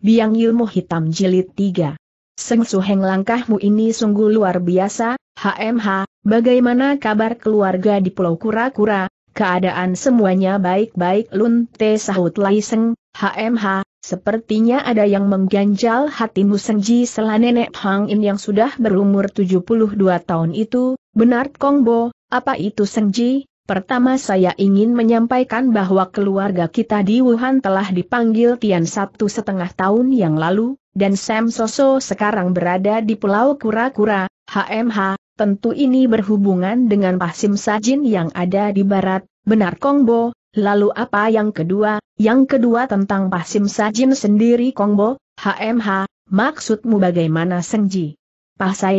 Biang Ilmu Hitam Jilid 3. Seng Suheng langkahmu ini sungguh luar biasa, HMH, bagaimana kabar keluarga di Pulau Kura-Kura, keadaan semuanya baik-baik Lun Te sahut Lai Seng, HMH, sepertinya ada yang mengganjal hatimu Sengji setelah nenek Hang In yang sudah berumur 72 tahun itu, benar Kongbo, apa itu Sengji? Pertama saya ingin menyampaikan bahwa keluarga kita di Wuhan telah dipanggil Tian satu setengah tahun yang lalu, dan Sam Soso sekarang berada di Pulau Kura-Kura, HMH, tentu ini berhubungan dengan Pasim Sajin yang ada di barat, benar Kongbo, lalu apa yang kedua, yang kedua tentang Pasim Sajin sendiri Kongbo, HMH, maksudmu bagaimana Sengji?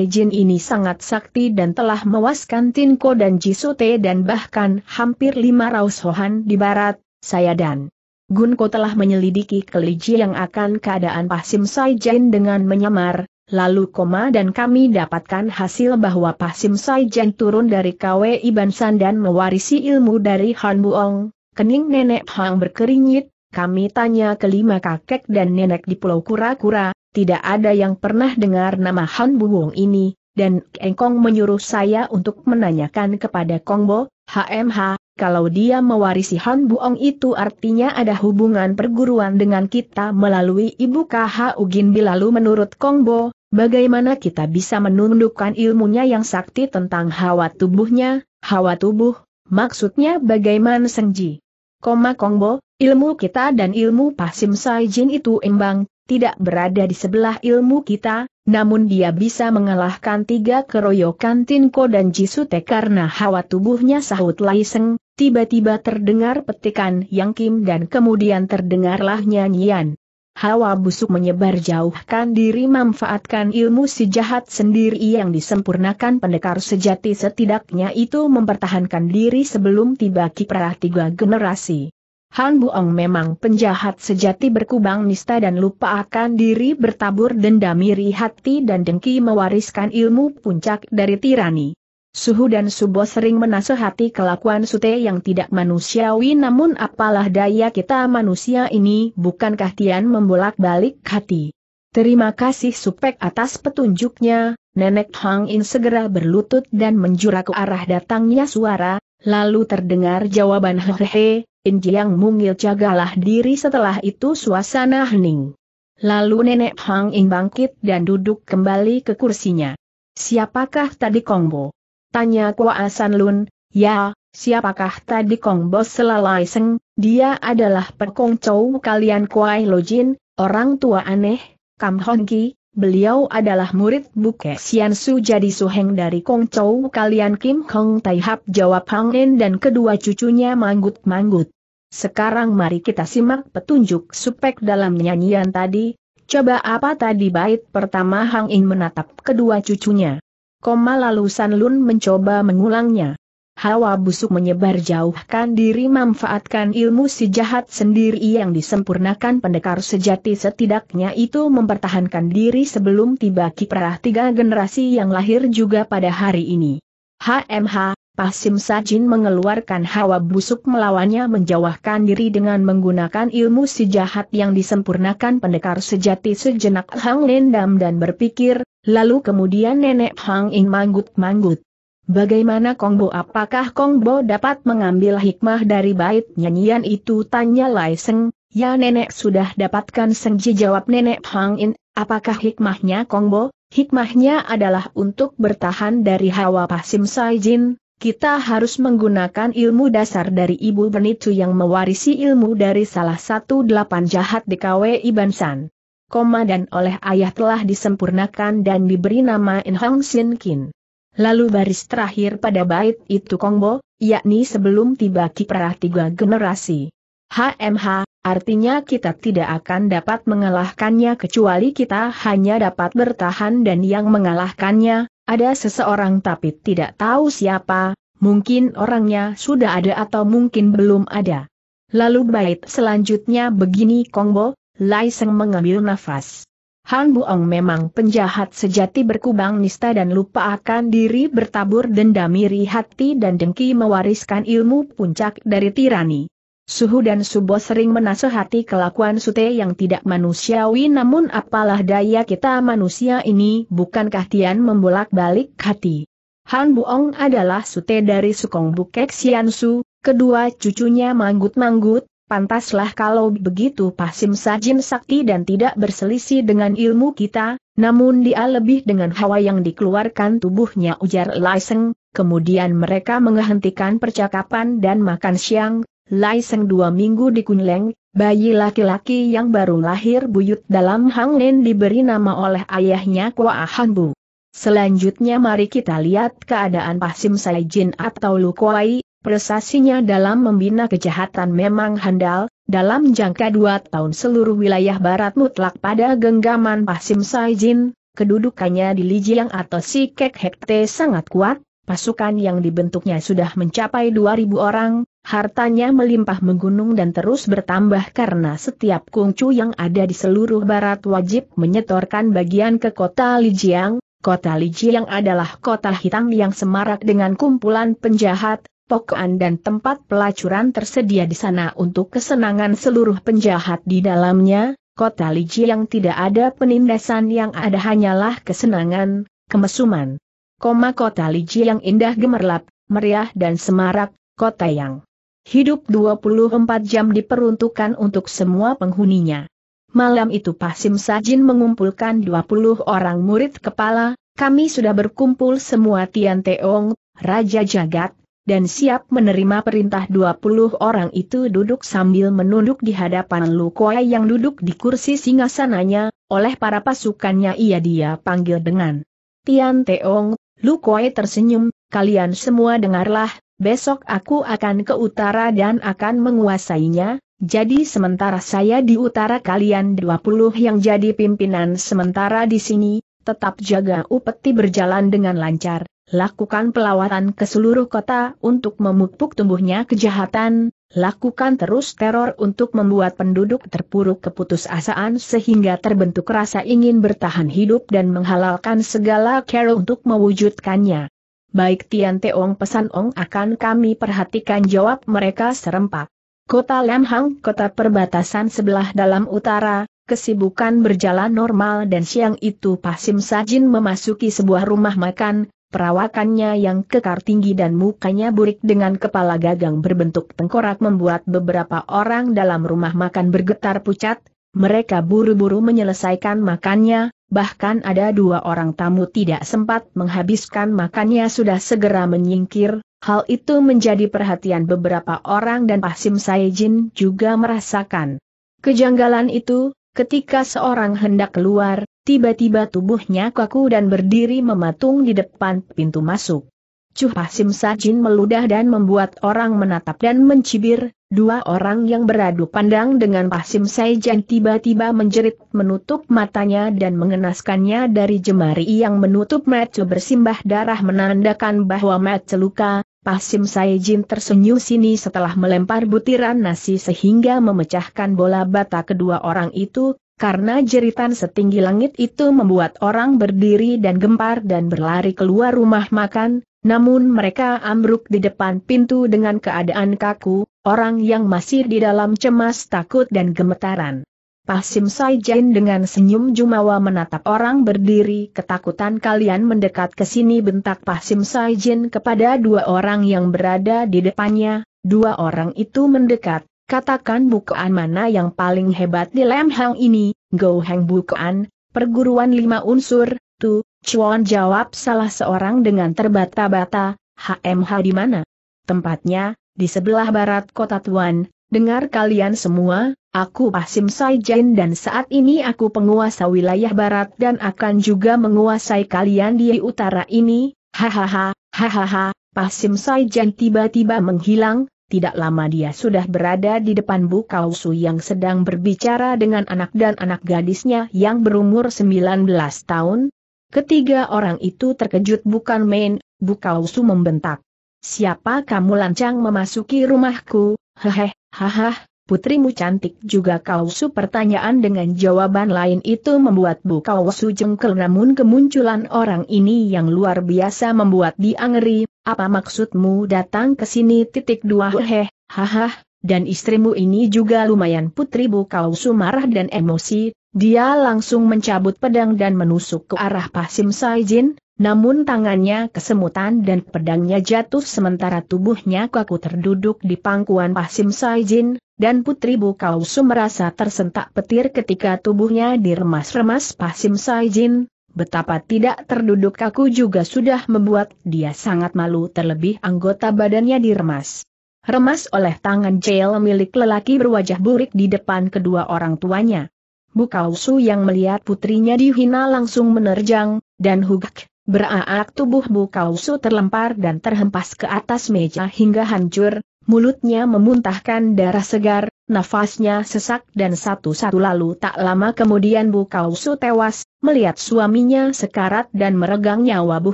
Jin ini sangat sakti dan telah mewaskan Tinko dan Jisute dan bahkan hampir lima raus hohan di barat, saya dan Gunko telah menyelidiki keliji yang akan keadaan Pasim Sai Jin dengan menyamar, lalu koma dan kami dapatkan hasil bahwa Pasim Sai Jin turun dari KW Ibansan dan mewarisi ilmu dari Han Buong, kening nenek Hang berkeringit, kami tanya kelima kakek dan nenek di Pulau Kura-Kura, tidak ada yang pernah dengar nama Han Buwong ini, dan Engkong menyuruh saya untuk menanyakan kepada Kongbo, HMH, kalau dia mewarisi Han Buong itu artinya ada hubungan perguruan dengan kita melalui Ibu KH Ugin Bilalu menurut Kongbo, bagaimana kita bisa menundukkan ilmunya yang sakti tentang hawa tubuhnya, hawa tubuh, maksudnya bagaimana Sengji? Koma Kongbo, ilmu kita dan ilmu Pasim Saijin itu imbang, tidak berada di sebelah ilmu kita, namun dia bisa mengalahkan tiga keroyokan Tinko dan Jisute karena hawa tubuhnya sahut Laiseng, tiba-tiba terdengar petikan Yang Kim dan kemudian terdengarlah nyanyian. Hawa busuk menyebar jauhkan diri manfaatkan ilmu si jahat sendiri yang disempurnakan pendekar sejati setidaknya itu mempertahankan diri sebelum tiba kiprah tiga generasi. Han Buong memang penjahat sejati berkubang nista dan lupa akan diri bertabur dendam iri hati dan dengki mewariskan ilmu puncak dari tirani. Suhu dan Subo sering menasehati kelakuan Sute yang tidak manusiawi namun apalah daya kita manusia ini bukankah Tian membolak-balik hati. Terima kasih Supek atas petunjuknya, Nenek Hang In segera berlutut dan menjura ke arah datangnya suara, lalu terdengar jawaban hehehe, Injiang mungil jagalah diri setelah itu suasana hening. Lalu nenek Hang Ing bangkit dan duduk kembali ke kursinya. Siapakah tadi Kongbo? Tanya Kwa San Lun, ya, siapakah tadi Kongbo selalai seng, dia adalah perkongcou kalian Kuai Lojin, orang tua aneh, Kam Hongki, Beliau adalah murid Buke Sian Su jadi suheng dari Kong Chow kalian Kim Kong Tai Hap jawab Hang En dan kedua cucunya manggut-manggut. Sekarang mari kita simak petunjuk supek dalam nyanyian tadi, coba apa tadi bait pertama Hang In menatap kedua cucunya. Koma lalu San Lun mencoba mengulangnya hawa busuk menyebar jauhkan diri manfaatkan ilmu si jahat sendiri yang disempurnakan pendekar sejati setidaknya itu mempertahankan diri sebelum tiba kiprah tiga generasi yang lahir juga pada hari ini. HMH, Pasim Sajin mengeluarkan hawa busuk melawannya menjauhkan diri dengan menggunakan ilmu si jahat yang disempurnakan pendekar sejati sejenak Hang Lendam dan berpikir, lalu kemudian nenek Hang In manggut-manggut. Bagaimana Kongbo apakah Kongbo dapat mengambil hikmah dari bait nyanyian itu tanya Lai Seng, ya nenek sudah dapatkan Sengji jawab nenek Hang In, apakah hikmahnya Kongbo? Hikmahnya adalah untuk bertahan dari hawa pasim saijin, kita harus menggunakan ilmu dasar dari Ibu Benitu yang mewarisi ilmu dari salah satu delapan jahat di KW Ibansan. Koma dan oleh ayah telah disempurnakan dan diberi nama In Hong Sin Kin. Lalu baris terakhir pada bait itu Kongbo, yakni sebelum tiba kiprah tiga generasi. HMH, artinya kita tidak akan dapat mengalahkannya kecuali kita hanya dapat bertahan dan yang mengalahkannya, ada seseorang tapi tidak tahu siapa, mungkin orangnya sudah ada atau mungkin belum ada. Lalu bait selanjutnya begini Kongbo, Lai Seng mengambil nafas. Han Buong memang penjahat sejati berkubang nista dan lupa akan diri bertabur dendam iri hati dan dengki mewariskan ilmu puncak dari tirani. Suhu dan Subo sering menasehati kelakuan Sute yang tidak manusiawi namun apalah daya kita manusia ini bukankah Tian membolak-balik hati. Han Buong adalah Sute dari Sukong Bukek Siansu, kedua cucunya manggut-manggut, pantaslah kalau begitu Pasim Sajin sakti dan tidak berselisih dengan ilmu kita, namun dia lebih dengan hawa yang dikeluarkan tubuhnya ujar Laiseng, kemudian mereka menghentikan percakapan dan makan siang, Laiseng dua minggu di Kunleng, bayi laki-laki yang baru lahir buyut dalam Hang Nen diberi nama oleh ayahnya Kwa Bu. Selanjutnya mari kita lihat keadaan Pasim Saijin atau Lukwai, prestasinya dalam membina kejahatan memang handal, dalam jangka dua tahun seluruh wilayah barat mutlak pada genggaman Pasim Saijin, kedudukannya di Lijiang atau Sikek Hekte sangat kuat, pasukan yang dibentuknya sudah mencapai 2000 orang, Hartanya melimpah menggunung dan terus bertambah karena setiap kungcu yang ada di seluruh barat wajib menyetorkan bagian ke kota Lijiang. Kota Lijiang adalah kota hitam yang semarak dengan kumpulan penjahat, pokokan dan tempat pelacuran tersedia di sana untuk kesenangan seluruh penjahat di dalamnya. Kota Lijiang tidak ada penindasan yang ada hanyalah kesenangan, kemesuman. Koma kota Lijiang indah gemerlap, meriah dan semarak, kota yang Hidup 24 jam diperuntukkan untuk semua penghuninya. Malam itu Pasim Sajin mengumpulkan 20 orang murid kepala, kami sudah berkumpul semua Tian Teong, Raja Jagat, dan siap menerima perintah 20 orang itu duduk sambil menunduk di hadapan Lu Kuai yang duduk di kursi singgasananya, oleh para pasukannya ia dia panggil dengan Tian Teong, Lu Kuai tersenyum, kalian semua dengarlah, besok aku akan ke utara dan akan menguasainya, jadi sementara saya di utara kalian 20 yang jadi pimpinan sementara di sini, tetap jaga upeti berjalan dengan lancar, lakukan pelawatan ke seluruh kota untuk memupuk tumbuhnya kejahatan, lakukan terus teror untuk membuat penduduk terpuruk keputusasaan sehingga terbentuk rasa ingin bertahan hidup dan menghalalkan segala cara untuk mewujudkannya. Baik Tian Teong pesan Ong akan kami perhatikan jawab mereka serempak. Kota Lemhang, kota perbatasan sebelah dalam utara, kesibukan berjalan normal dan siang itu Pasim Sajin memasuki sebuah rumah makan, perawakannya yang kekar tinggi dan mukanya burik dengan kepala gagang berbentuk tengkorak membuat beberapa orang dalam rumah makan bergetar pucat, mereka buru-buru menyelesaikan makannya, bahkan ada dua orang tamu tidak sempat menghabiskan makannya sudah segera menyingkir, hal itu menjadi perhatian beberapa orang dan Pasim Saijin juga merasakan. Kejanggalan itu, ketika seorang hendak keluar, tiba-tiba tubuhnya kaku dan berdiri mematung di depan pintu masuk. Cuh Pasim Sajin meludah dan membuat orang menatap dan mencibir, Dua orang yang beradu pandang dengan Pasim Saijan tiba-tiba menjerit menutup matanya dan mengenaskannya dari jemari yang menutup mata bersimbah darah menandakan bahwa mata luka, Pasim Saijin tersenyum sini setelah melempar butiran nasi sehingga memecahkan bola bata kedua orang itu, karena jeritan setinggi langit itu membuat orang berdiri dan gempar dan berlari keluar rumah makan, namun mereka ambruk di depan pintu dengan keadaan kaku, orang yang masih di dalam cemas takut dan gemetaran. Pasim Saijen dengan senyum jumawa menatap orang berdiri ketakutan kalian mendekat ke sini. Bentak Pasim Saijen kepada dua orang yang berada di depannya, dua orang itu mendekat, katakan bukaan mana yang paling hebat di Lem Hang ini, Go Hang bukaan, perguruan lima unsur, tu, Chuan jawab salah seorang dengan terbata-bata, HMH di mana? Tempatnya, di sebelah barat kota Tuan, dengar kalian semua, aku Pasim Saijen dan saat ini aku penguasa wilayah barat dan akan juga menguasai kalian di utara ini, hahaha, hahaha, Pasim Saijen tiba-tiba menghilang, tidak lama dia sudah berada di depan Bu Kausu yang sedang berbicara dengan anak dan anak gadisnya yang berumur 19 tahun, Ketiga orang itu terkejut bukan main, Bukausu membentak. Siapa kamu lancang memasuki rumahku, hehe, haha, putrimu cantik juga Kausu pertanyaan dengan jawaban lain itu membuat Bukausu jengkel namun kemunculan orang ini yang luar biasa membuat dia ngeri, apa maksudmu datang ke sini titik dua? Hehe, haha, dan istrimu ini juga lumayan. Putri Bu Kausu marah dan emosi, dia langsung mencabut pedang dan menusuk ke arah Pasim Saijin, namun tangannya kesemutan dan pedangnya jatuh sementara tubuhnya kaku terduduk di pangkuan Pasim Saijin, dan Putri Bu Kausu merasa tersentak petir ketika tubuhnya diremas-remas Pasim Saijin, betapa tidak terduduk kaku juga sudah membuat dia sangat malu terlebih anggota badannya diremas. Remas oleh tangan jail milik lelaki berwajah burik di depan kedua orang tuanya. Bu Kausu yang melihat putrinya dihina langsung menerjang, dan hugak, Beraak tubuh Bu Kausu terlempar dan terhempas ke atas meja hingga hancur, mulutnya memuntahkan darah segar, nafasnya sesak dan satu-satu lalu tak lama kemudian Bu Kausu tewas, melihat suaminya sekarat dan meregang nyawa Bu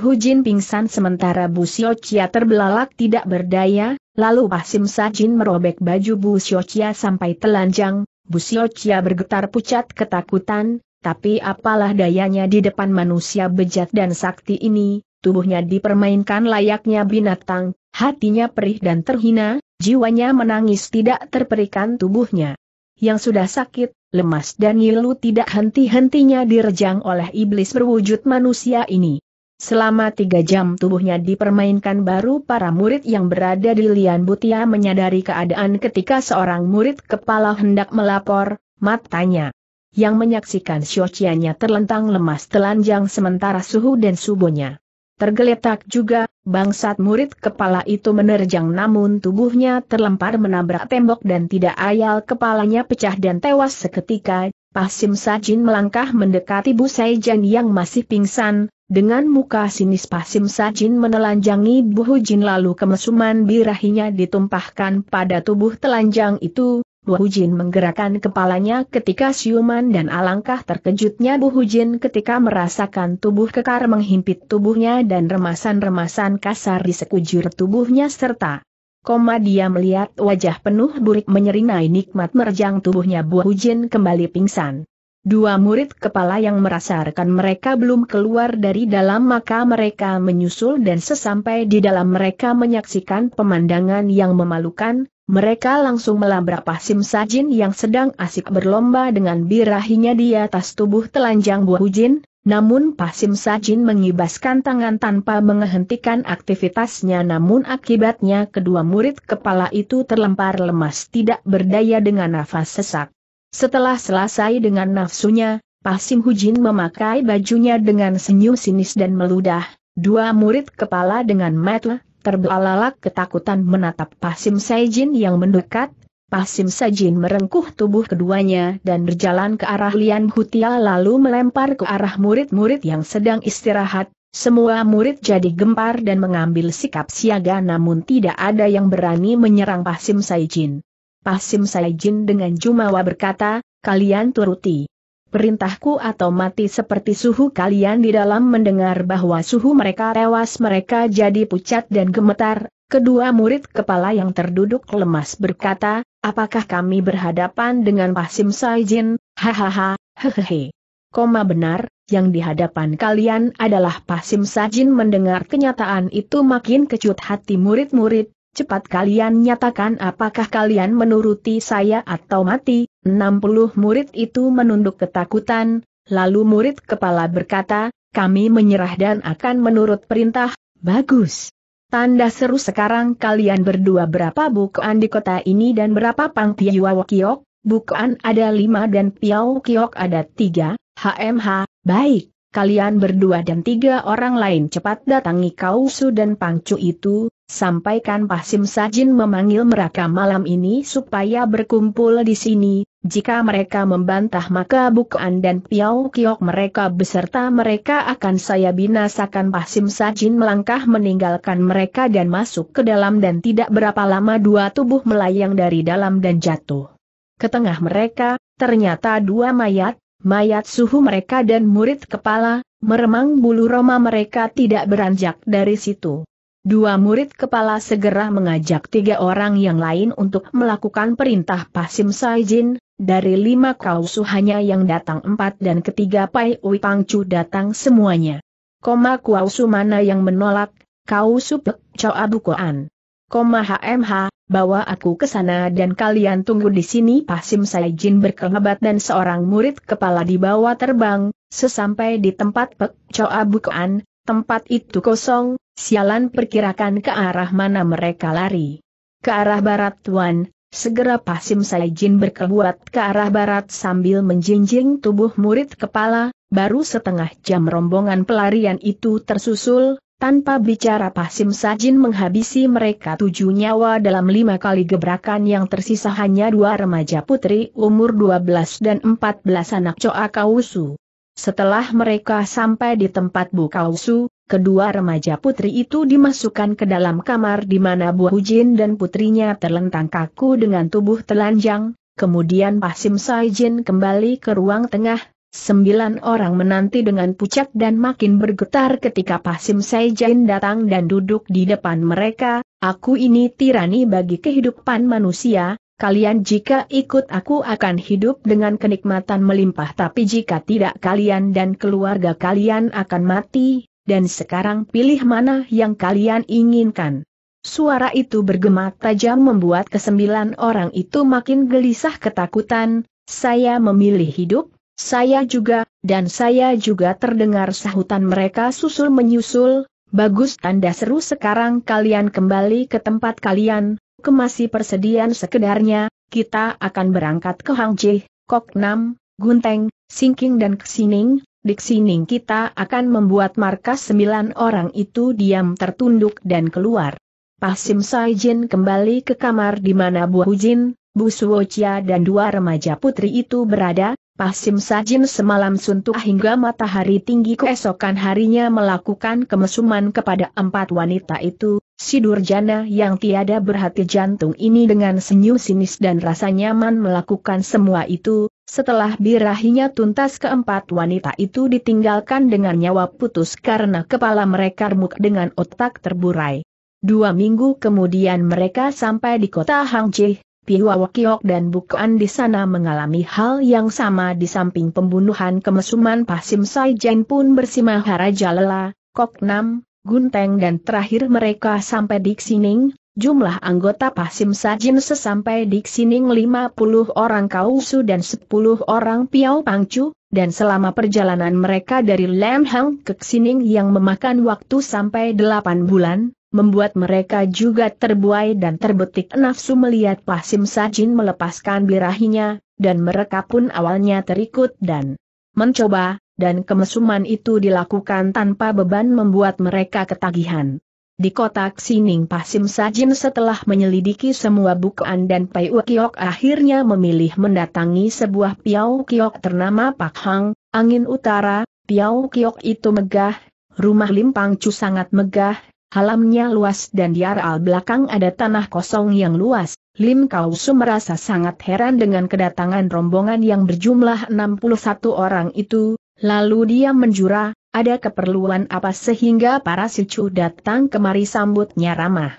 Hujin pingsan sementara Bu Siocia terbelalak tidak berdaya, lalu Pasim Sajin merobek baju Bu Siocia sampai telanjang, Bu Siocia bergetar pucat ketakutan, tapi apalah dayanya di depan manusia bejat dan sakti ini, tubuhnya dipermainkan layaknya binatang, hatinya perih dan terhina, jiwanya menangis tidak terperikan tubuhnya. Yang sudah sakit, lemas dan ngilu tidak henti-hentinya direjang oleh iblis berwujud manusia ini. Selama tiga jam tubuhnya dipermainkan baru para murid yang berada di Lian Butia menyadari keadaan ketika seorang murid kepala hendak melapor, matanya yang menyaksikan Xiocianya terlentang lemas telanjang sementara suhu dan subuhnya. Tergeletak juga, bangsat murid kepala itu menerjang namun tubuhnya terlempar menabrak tembok dan tidak ayal kepalanya pecah dan tewas seketika, Pasim Sajin melangkah mendekati Bu Saijan yang masih pingsan, dengan muka sinis Pasim Sajin menelanjangi Bu Hujin lalu kemesuman birahinya ditumpahkan pada tubuh telanjang itu, Bu Hujin menggerakkan kepalanya ketika siuman dan alangkah terkejutnya Bu Hujin ketika merasakan tubuh kekar menghimpit tubuhnya dan remasan-remasan kasar di sekujur tubuhnya serta koma dia melihat wajah penuh burik menyerinai nikmat merjang tubuhnya Bu Hujin kembali pingsan. Dua murid kepala yang merasa rekan mereka belum keluar dari dalam maka mereka menyusul dan sesampai di dalam mereka menyaksikan pemandangan yang memalukan, mereka langsung melabrak Pasim Sajin yang sedang asik berlomba dengan birahinya di atas tubuh telanjang buah hujin, namun Pasim Sajin mengibaskan tangan tanpa menghentikan aktivitasnya. Namun akibatnya kedua murid kepala itu terlempar lemas tidak berdaya dengan nafas sesak. Setelah selesai dengan nafsunya, Pasim Hujin memakai bajunya dengan senyum sinis dan meludah, dua murid kepala dengan mata terbelalak ketakutan menatap Pasim Saijin yang mendekat, Pasim Saijin merengkuh tubuh keduanya dan berjalan ke arah Lian Hutia lalu melempar ke arah murid-murid yang sedang istirahat, semua murid jadi gempar dan mengambil sikap siaga namun tidak ada yang berani menyerang Pasim Saijin. Pasim Saijin dengan jumawa berkata, kalian turuti perintahku atau mati seperti suhu kalian di dalam mendengar bahwa suhu mereka tewas mereka jadi pucat dan gemetar, kedua murid kepala yang terduduk lemas berkata, apakah kami berhadapan dengan Pasim Saijin, hahaha, hehehe. Koma benar, yang di hadapan kalian adalah Pasim Sajin mendengar kenyataan itu makin kecut hati murid-murid, cepat kalian nyatakan apakah kalian menuruti saya atau mati, 60 murid itu menunduk ketakutan, lalu murid kepala berkata, kami menyerah dan akan menurut perintah, bagus. Tanda seru sekarang kalian berdua berapa bukuan di kota ini dan berapa pang kiok, bukuan ada lima dan piau kiok ada tiga, HMH, baik. Kalian berdua dan tiga orang lain cepat datangi Kausu dan Pangcu itu, sampaikan Pasim Sajin memanggil mereka malam ini supaya berkumpul di sini, jika mereka membantah maka bukaan dan piau kiok mereka beserta mereka akan saya binasakan Pasim Sajin melangkah meninggalkan mereka dan masuk ke dalam dan tidak berapa lama dua tubuh melayang dari dalam dan jatuh. Ke tengah mereka, ternyata dua mayat, mayat suhu mereka dan murid kepala, meremang bulu roma mereka tidak beranjak dari situ. Dua murid kepala segera mengajak tiga orang yang lain untuk melakukan perintah Pasim Saijin, dari lima kausu hanya yang datang empat dan ketiga Pai Ui Pangcu datang semuanya. Koma kausu mana yang menolak, kausu Pek Chow Abukoan. Koma HMH, bawa aku ke sana dan kalian tunggu di sini. Pasim Saijin berkelebat dan seorang murid kepala dibawa terbang, sesampai di tempat Pek Choa Bukaan, tempat itu kosong, sialan perkirakan ke arah mana mereka lari. Ke arah barat tuan, segera Pasim Saijin berkebuat ke arah barat sambil menjinjing tubuh murid kepala, baru setengah jam rombongan pelarian itu tersusul, tanpa bicara Pasim Sajin menghabisi mereka tujuh nyawa dalam lima kali gebrakan yang tersisa hanya dua remaja putri umur 12 dan 14 anak Coa Kausu. Setelah mereka sampai di tempat Bu Kausu, kedua remaja putri itu dimasukkan ke dalam kamar di mana Bu Hujin dan putrinya terlentang kaku dengan tubuh telanjang, kemudian Pasim Sajin kembali ke ruang tengah, Sembilan orang menanti dengan pucat dan makin bergetar ketika Pasim Saijain datang dan duduk di depan mereka, aku ini tirani bagi kehidupan manusia, kalian jika ikut aku akan hidup dengan kenikmatan melimpah. Tapi jika tidak kalian dan keluarga kalian akan mati, dan sekarang pilih mana yang kalian inginkan. Suara itu bergema tajam membuat kesembilan orang itu makin gelisah ketakutan, saya memilih hidup, saya juga, dan saya juga terdengar sahutan mereka susul menyusul, bagus tanda seru. Sekarang kalian kembali ke tempat kalian, kemasi persediaan sekedarnya, kita akan berangkat ke Hangzhou, Kok Nam, Gunteng, Singking dan Ksining, di Ksining kita akan membuat markas sembilan orang itu diam tertunduk dan keluar. Pasim Saijin kembali ke kamar di mana Bu Hujin, Bu Suocia dan dua remaja putri itu berada, Pasim Sajin semalam suntuk hingga matahari tinggi keesokan harinya melakukan kemesuman kepada empat wanita itu, si Durjana yang tiada berhati jantung ini dengan senyum sinis dan rasa nyaman melakukan semua itu, setelah birahinya tuntas keempat wanita itu ditinggalkan dengan nyawa putus karena kepala mereka remuk dengan otak terburai. Dua minggu kemudian mereka sampai di kota Hangzhou, Piwa Wakiok dan Bukan di sana mengalami hal yang sama di samping pembunuhan kemesuman Pasim Saijen pun bersimah Haraja Lela, Kok Nam, Gunteng dan terakhir mereka sampai di Xining, jumlah anggota Pasim Sajin sesampai di Xining 50 orang Kausu dan 10 orang Piao Pangcu, dan selama perjalanan mereka dari Lam Hang ke Xining yang memakan waktu sampai 8 bulan, membuat mereka juga terbuai dan terbetik nafsu melihat Pasim Sajin melepaskan birahinya, dan mereka pun awalnya terikut dan mencoba, dan kemesuman itu dilakukan tanpa beban membuat mereka ketagihan. Di kota Xining Pasim Sajin setelah menyelidiki semua bukaan dan Pai Kiok akhirnya memilih mendatangi sebuah Piau Kiok ternama Pak Hang, angin utara, Piau Kiok itu megah, rumah Limpang Chu sangat megah, Halamnya luas dan di aral belakang ada tanah kosong yang luas. Lim Kausu merasa sangat heran dengan kedatangan rombongan yang berjumlah 61 orang itu, lalu dia menjura, ada keperluan apa sehingga para sicu datang kemari sambutnya ramah.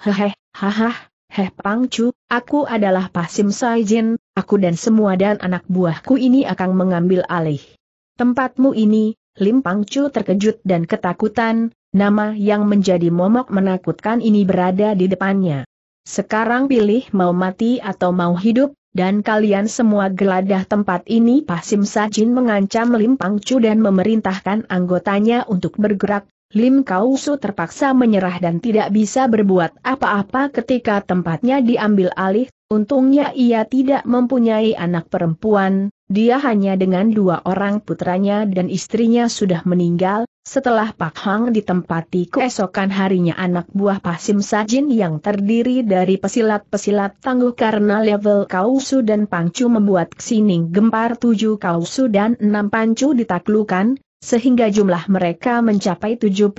Hehe, haha, heh Pangcu, aku adalah Pasim Saijin, aku dan semua dan anak buahku ini akan mengambil alih. Tempatmu ini, Lim Pangcu terkejut dan ketakutan, Nama yang menjadi momok menakutkan ini berada di depannya. Sekarang pilih mau mati atau mau hidup, dan kalian semua geladah tempat ini Pasim Sajin mengancam Lim Pangcu dan memerintahkan anggotanya untuk bergerak. Lim Kausu terpaksa menyerah dan tidak bisa berbuat apa-apa ketika tempatnya diambil alih, untungnya ia tidak mempunyai anak perempuan, dia hanya dengan dua orang putranya dan istrinya sudah meninggal, setelah Pak Hang ditempati keesokan harinya anak buah Pasim Sajin yang terdiri dari pesilat-pesilat tangguh karena level Kausu dan Pangcu membuat Xining gempar tujuh Kausu dan enam Pancu ditaklukan, sehingga jumlah mereka mencapai 75.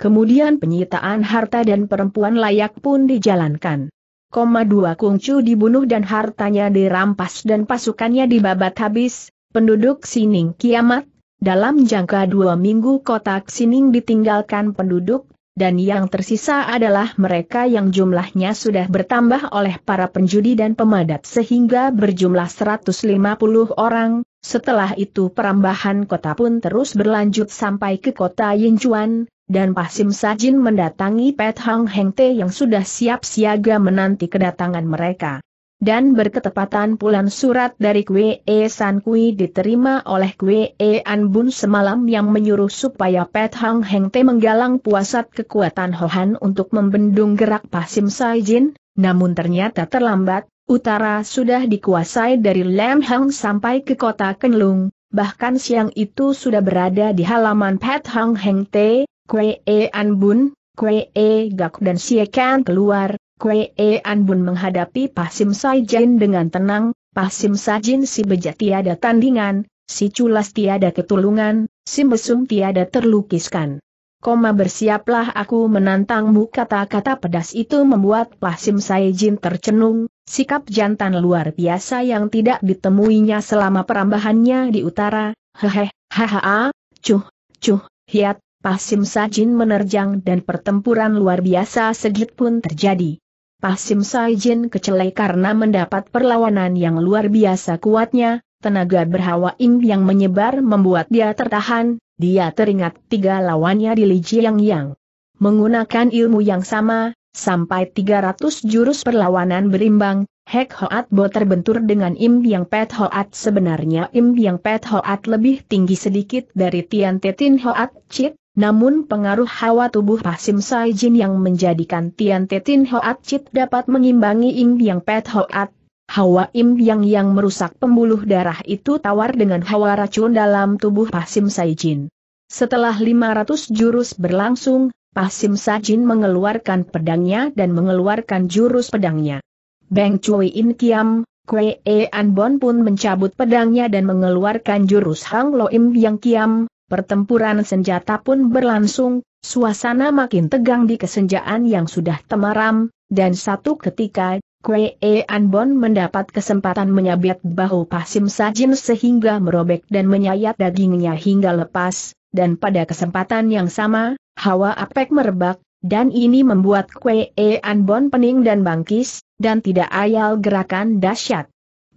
Kemudian penyitaan harta dan perempuan layak pun dijalankan. Koma dua kungcu dibunuh dan hartanya dirampas dan pasukannya dibabat habis, penduduk Sining kiamat, dalam jangka dua minggu kota Xining ditinggalkan penduduk, dan yang tersisa adalah mereka yang jumlahnya sudah bertambah oleh para penjudi dan pemadat sehingga berjumlah 150 orang, setelah itu perambahan kota pun terus berlanjut sampai ke kota Yinchuan, dan Pasim Sajin mendatangi Pet Hang Heng Te yang sudah siap siaga menanti kedatangan mereka. Dan berketepatan pulan surat dari Kwe E San Kui diterima oleh Kwe E An Bun semalam yang menyuruh supaya Pet Hang Heng Te menggalang puasat kekuatan Hohan untuk membendung gerak Pasim Sajin, namun ternyata terlambat, utara sudah dikuasai dari Lam Hang sampai ke kota Kenlung, bahkan siang itu sudah berada di halaman Pet Hang Heng Te, Kue E An Bun, Kue E Gak dan Kan keluar, Kue An Bun menghadapi Pasim Sajin dengan tenang, Pasim Sajin si bejat tiada tandingan, si culas tiada ketulungan, si mesum tiada terlukiskan. Koma bersiaplah aku menantangmu kata-kata pedas itu membuat Pasim Sajin tercenung, sikap jantan luar biasa yang tidak ditemuinya selama perambahannya di utara, hehe, haha, cuh, cuh, hiat, Pasim Sajin menerjang dan pertempuran luar biasa segit pun terjadi. Pasim Sajin kecelai karena mendapat perlawanan yang luar biasa kuatnya, tenaga berhawa ing yang menyebar membuat dia tertahan, dia teringat tiga lawannya di Li Jiang Yang. Menggunakan ilmu yang sama, sampai 300 jurus perlawanan berimbang, Hek Hoat Bo terbentur dengan Im Yang Pet Hoat sebenarnya Im Yang Pet Hoat lebih tinggi sedikit dari Tian Tetin Hoat Chit, namun pengaruh hawa tubuh Pasim Saijin yang menjadikan Tian Tetin Hoat Chit dapat mengimbangi Im Yang Pet Hoat. Hawa Im Yang yang merusak pembuluh darah itu tawar dengan hawa racun dalam tubuh Pasim Saijin. Setelah 500 jurus berlangsung, Pasim Saijin mengeluarkan pedangnya dan mengeluarkan jurus pedangnya. Beng Cui In Kiam, Kue E An Bon pun mencabut pedangnya dan mengeluarkan jurus Hang Lo Im Yang Kiam, Pertempuran senjata pun berlangsung, suasana makin tegang di kesenjaan yang sudah temaram, dan satu ketika, Kue E Anbon mendapat kesempatan menyabet bahu Pasim Sajin sehingga merobek dan menyayat dagingnya hingga lepas, dan pada kesempatan yang sama, hawa apek merebak, dan ini membuat Kue E Anbon pening dan bangkis, dan tidak ayal gerakan dahsyat.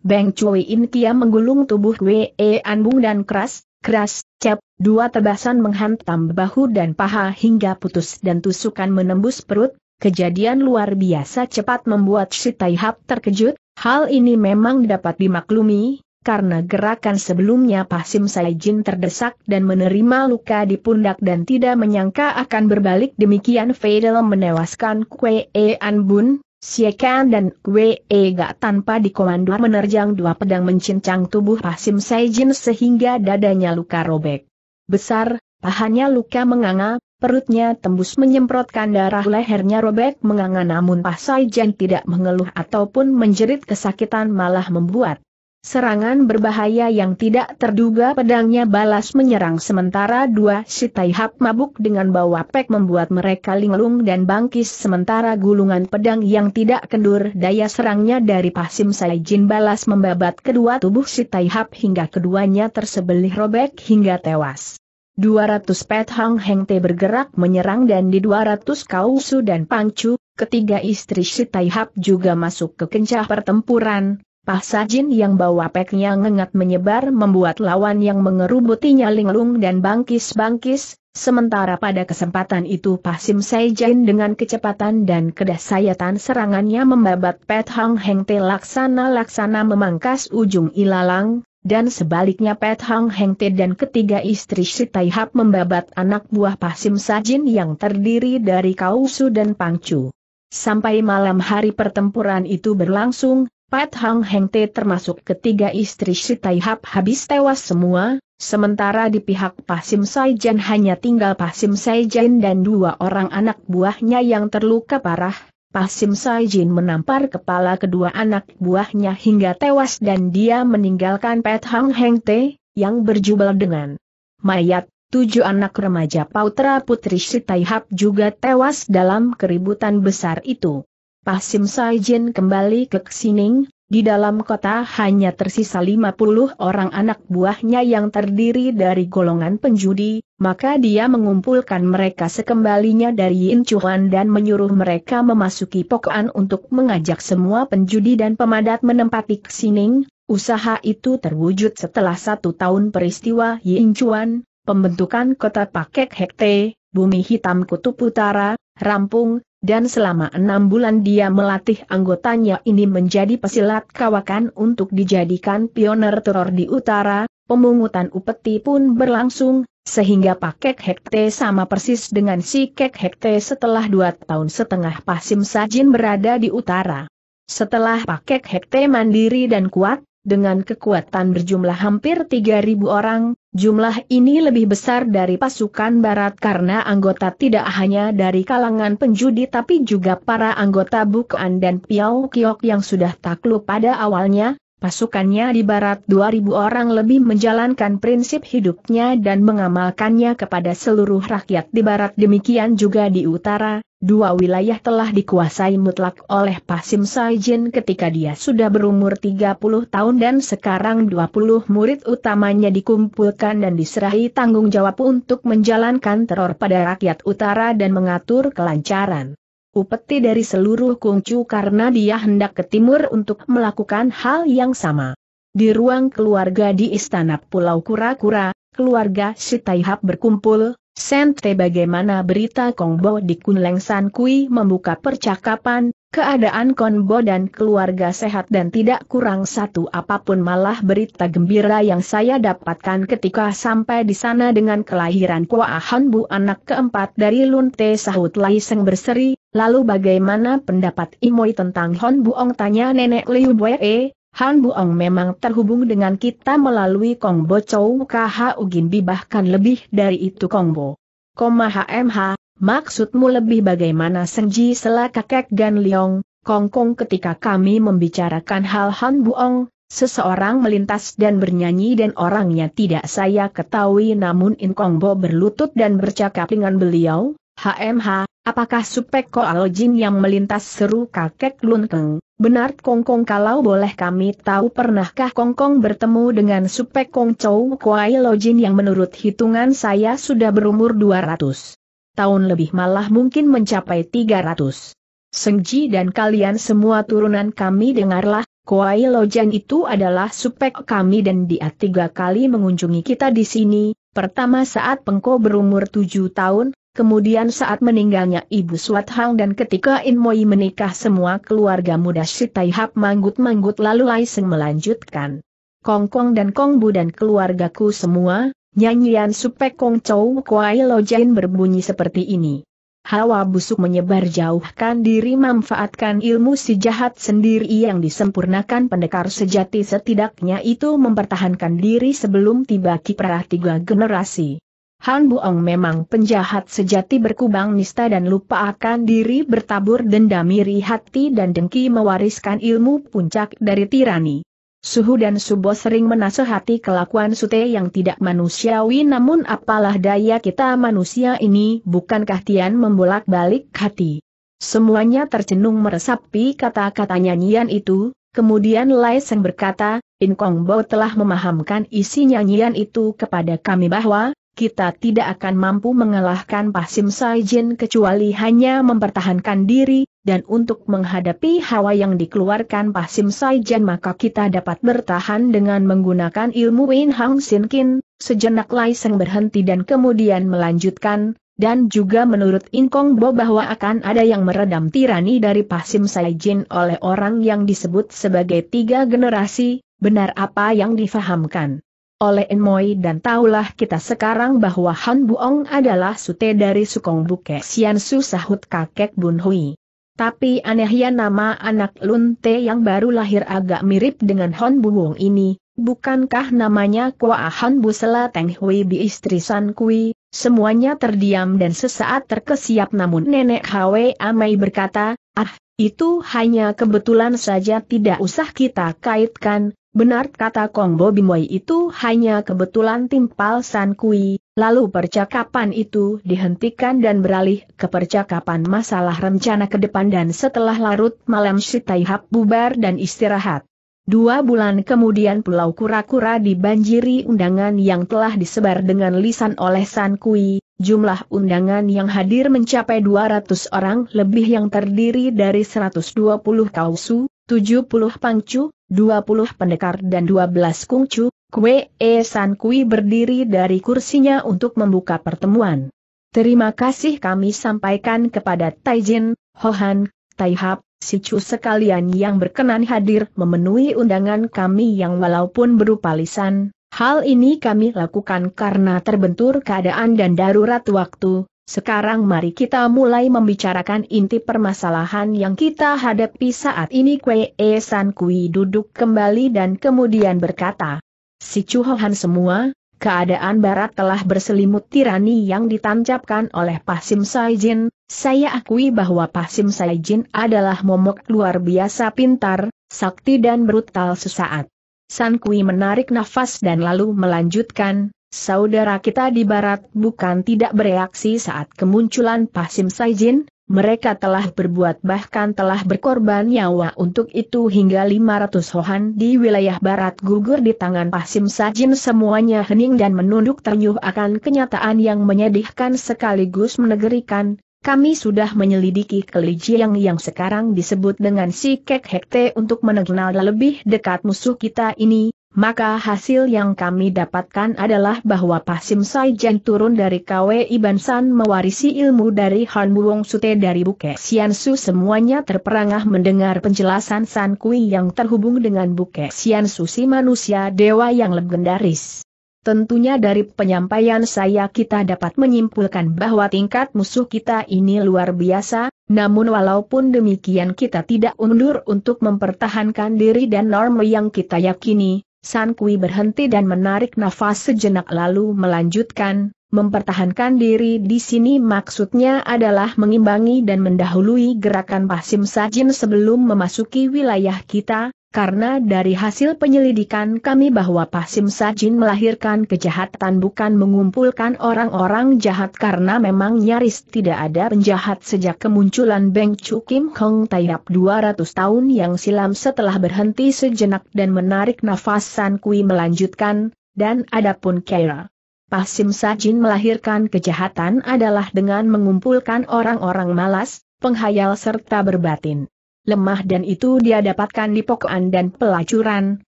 Beng Cui In Kia menggulung tubuh Kue E Anbung dan keras, keras, cep, dua tebasan menghantam bahu dan paha hingga putus dan tusukan menembus perut, kejadian luar biasa cepat membuat si Taihap terkejut, hal ini memang dapat dimaklumi, karena gerakan sebelumnya Pasim Saijin terdesak dan menerima luka di pundak dan tidak menyangka akan berbalik demikian fatal menewaskan Kue E An Bun, Siekan dan Kwe Ega tanpa dikomando menerjang dua pedang mencincang tubuh Pasim Saijin sehingga dadanya luka robek. Besar, pahanya luka menganga, perutnya tembus menyemprotkan darah lehernya robek menganga namun Pasaijin tidak mengeluh ataupun menjerit kesakitan malah membuat Serangan berbahaya yang tidak terduga pedangnya balas menyerang sementara dua si Taihap mabuk dengan bawa pek membuat mereka linglung dan bangkis sementara gulungan pedang yang tidak kendur daya serangnya dari Pasim Saijin balas membabat kedua tubuh si Taihap hingga keduanya tersebelih robek hingga tewas. 200 pet Hang Heng Te bergerak menyerang dan di 200 Kausu dan Pangcu, ketiga istri si Taihap juga masuk ke kencah pertempuran, Pasajin yang bawa peknya ngengat menyebar membuat lawan yang mengerubutinya linglung dan bangkis-bangkis, sementara pada kesempatan itu Pasim Saijin dengan kecepatan dan kedahsyatan serangannya membabat Pet Hang Heng Te laksana-laksana memangkas ujung ilalang, dan sebaliknya Pet Hang Heng Te dan ketiga istri si Taihap membabat anak buah Pasim Sajin yang terdiri dari Kausu dan Pangcu. Sampai malam hari pertempuran itu berlangsung, Pat Hang Heng Te termasuk ketiga istri si Taihap habis tewas semua, sementara di pihak Pasim Saijan hanya tinggal Pasim Saijan dan dua orang anak buahnya yang terluka parah. Pasim Saijin menampar kepala kedua anak buahnya hingga tewas dan dia meninggalkan Pat Hang Heng Te, yang berjubel dengan mayat. Tujuh anak remaja Pautra Putri si Taihap juga tewas dalam keributan besar itu. Pasim Saijin kembali ke Xining, di dalam kota hanya tersisa 50 orang anak buahnya yang terdiri dari golongan penjudi, maka dia mengumpulkan mereka sekembalinya dari Incuan dan menyuruh mereka memasuki pokokan untuk mengajak semua penjudi dan pemadat menempati Xining. Usaha itu terwujud setelah satu tahun peristiwa Yinchuan, pembentukan kota Pakek Hekte, bumi hitam kutub utara, rampung, dan selama enam bulan dia melatih anggotanya ini menjadi pesilat kawakan untuk dijadikan pioner teror di utara, pemungutan upeti pun berlangsung, sehingga Pak Hekte sama persis dengan si Kek Hekte setelah dua tahun setengah Pasim Sajin berada di utara. Setelah Pak Hekte mandiri dan kuat, dengan kekuatan berjumlah hampir 3.000 orang, jumlah ini lebih besar dari pasukan barat karena anggota tidak hanya dari kalangan penjudi tapi juga para anggota Bukan dan Piao Kiok yang sudah takluk pada awalnya, Pasukannya di barat 2000 orang lebih menjalankan prinsip hidupnya dan mengamalkannya kepada seluruh rakyat di barat. Demikian juga di utara, dua wilayah telah dikuasai mutlak oleh Pasim Saijin ketika dia sudah berumur 30 tahun dan sekarang 20 murid utamanya dikumpulkan dan diserahi tanggung jawab untuk menjalankan teror pada rakyat utara dan mengatur kelancaran upeti dari seluruh kungcu karena dia hendak ke timur untuk melakukan hal yang sama. Di ruang keluarga di Istana Pulau Kura-Kura, keluarga Sitaihap berkumpul, Sente bagaimana berita Kongbo di Kunleng San Kui membuka percakapan, keadaan Kongbo dan keluarga sehat dan tidak kurang satu apa pun malah berita gembira yang saya dapatkan ketika sampai di sana dengan kelahiran Kua Bu anak keempat dari Lunte sahut Lai Seng berseri, lalu bagaimana pendapat Imoi tentang Hon Buong? Tanya nenek Liu Bue. Han Buong memang terhubung dengan kita melalui Kongbo Chow KH Ugimbi bahkan lebih dari itu Kongbo. Koma HMH, maksudmu lebih bagaimana Senji Sela Kakek Gan Liong, Kongkong ketika kami membicarakan hal Han Buong, seseorang melintas dan bernyanyi dan orangnya tidak saya ketahui namun In Kongbo berlutut dan bercakap dengan beliau, HMH, apakah Supek Koal Jin yang melintas seru kakek Lunteng? Benar Kongkong kalau boleh kami tahu pernahkah Kongkong bertemu dengan Supek Kong Chow Kuai Lojin yang menurut hitungan saya sudah berumur 200 tahun lebih malah mungkin mencapai 300. Sengji dan kalian semua turunan kami dengarlah, Kuai itu adalah supek kami dan dia tiga kali mengunjungi kita di sini, pertama saat Pengko berumur tujuh tahun, Kemudian saat meninggalnya Ibu Suat Hang dan ketika In Moi menikah semua keluarga muda Sitai Hap manggut-manggut lalu Laiseng melanjutkan. Kong Kong dan Kong Bu dan keluargaku semua, nyanyian Supek Kong Chow Kuai Lojain berbunyi seperti ini. Hawa busuk menyebar jauhkan diri manfaatkan ilmu si jahat sendiri yang disempurnakan pendekar sejati setidaknya itu mempertahankan diri sebelum tiba kiprah tiga generasi. Han Buong memang penjahat sejati berkubang nista dan lupa akan diri bertabur dendam iri hati dan dengki mewariskan ilmu puncak dari tirani. Suhu dan Subo sering menasehati kelakuan Sute yang tidak manusiawi namun apalah daya kita manusia ini bukankah Tian membolak-balik hati. Semuanya tercenung meresapi kata-kata nyanyian itu, kemudian Lai Seng berkata, In Kong Bo telah memahamkan isi nyanyian itu kepada kami bahwa, kita tidak akan mampu mengalahkan Pasim Saijin kecuali hanya mempertahankan diri, dan untuk menghadapi hawa yang dikeluarkan Pasim Saijin maka kita dapat bertahan dengan menggunakan ilmu Win Hang Sin Kin, sejenak Lai Seng berhenti dan kemudian melanjutkan, dan juga menurut Inkong Bo bahwa akan ada yang meredam tirani dari Pasim Saijin oleh orang yang disebut sebagai tiga generasi, benar apa yang difahamkan oleh Enmoy dan taulah kita sekarang bahwa Han Buong adalah sute dari Sukong Buke Sian Su sahut kakek Bun Hui. Tapi anehnya nama anak Lunte yang baru lahir agak mirip dengan Han Buong ini, bukankah namanya Kwa Han Bu Sela Teng Hui Bi istri San Kui, semuanya terdiam dan sesaat terkesiap namun nenek Hwe Amai berkata, ah, itu hanya kebetulan saja tidak usah kita kaitkan, Benar kata Kong Bo Bimoy itu hanya kebetulan timpal San Kui, lalu percakapan itu dihentikan dan beralih ke percakapan masalah rencana ke depan dan setelah larut malam Hap bubar dan istirahat. Dua bulan kemudian Pulau Kura-Kura dibanjiri undangan yang telah disebar dengan lisan oleh San Kui, jumlah undangan yang hadir mencapai 200 orang lebih yang terdiri dari 120 kausu, 70 pangcu, 20 pendekar dan 12 kungcu, Kue E San Kui berdiri dari kursinya untuk membuka pertemuan. Terima kasih kami sampaikan kepada Taijin, Hohan, Taihap, Si Chu sekalian yang berkenan hadir memenuhi undangan kami yang walaupun berupa lisan, hal ini kami lakukan karena terbentur keadaan dan darurat waktu, sekarang mari kita mulai membicarakan inti permasalahan yang kita hadapi saat ini Kwe E San Kui duduk kembali dan kemudian berkata, Si Chu Hohan semua, keadaan barat telah berselimut tirani yang ditancapkan oleh Pasim Saijin, saya akui bahwa Pasim Saijin adalah momok luar biasa pintar, sakti dan brutal sesaat. San Kui menarik nafas dan lalu melanjutkan, saudara kita di barat bukan tidak bereaksi saat kemunculan Pasim Saijin, mereka telah berbuat bahkan telah berkorban nyawa untuk itu hingga 500 hohan di wilayah barat gugur di tangan Pasim Sajin semuanya hening dan menunduk ternyuh akan kenyataan yang menyedihkan sekaligus menegerikan. Kami sudah menyelidiki kelijiang yang sekarang disebut dengan si Kek Hekte untuk mengenal lebih dekat musuh kita ini, maka hasil yang kami dapatkan adalah bahwa Pasim Saijan turun dari KW Iban San mewarisi ilmu dari Han Buong Sute dari Buke Siansu semuanya terperangah mendengar penjelasan San Kui yang terhubung dengan Buke Siansu si manusia dewa yang legendaris. Tentunya dari penyampaian saya kita dapat menyimpulkan bahwa tingkat musuh kita ini luar biasa, namun walaupun demikian kita tidak undur untuk mempertahankan diri dan norma yang kita yakini, San Kui berhenti dan menarik nafas sejenak lalu melanjutkan, mempertahankan diri di sini maksudnya adalah mengimbangi dan mendahului gerakan Pasim Sajin sebelum memasuki wilayah kita, karena dari hasil penyelidikan kami bahwa Pasim Sajin melahirkan kejahatan bukan mengumpulkan orang-orang jahat karena memang nyaris tidak ada penjahat sejak kemunculan Beng Chu Kim Kong Taiyap 200 tahun yang silam setelah berhenti sejenak dan menarik nafas San Kui melanjutkan, dan adapun Kera. Pasim Sajin melahirkan kejahatan adalah dengan mengumpulkan orang-orang malas, penghayal serta berbatin lemah dan itu dia dapatkan di pokokan dan pelacuran,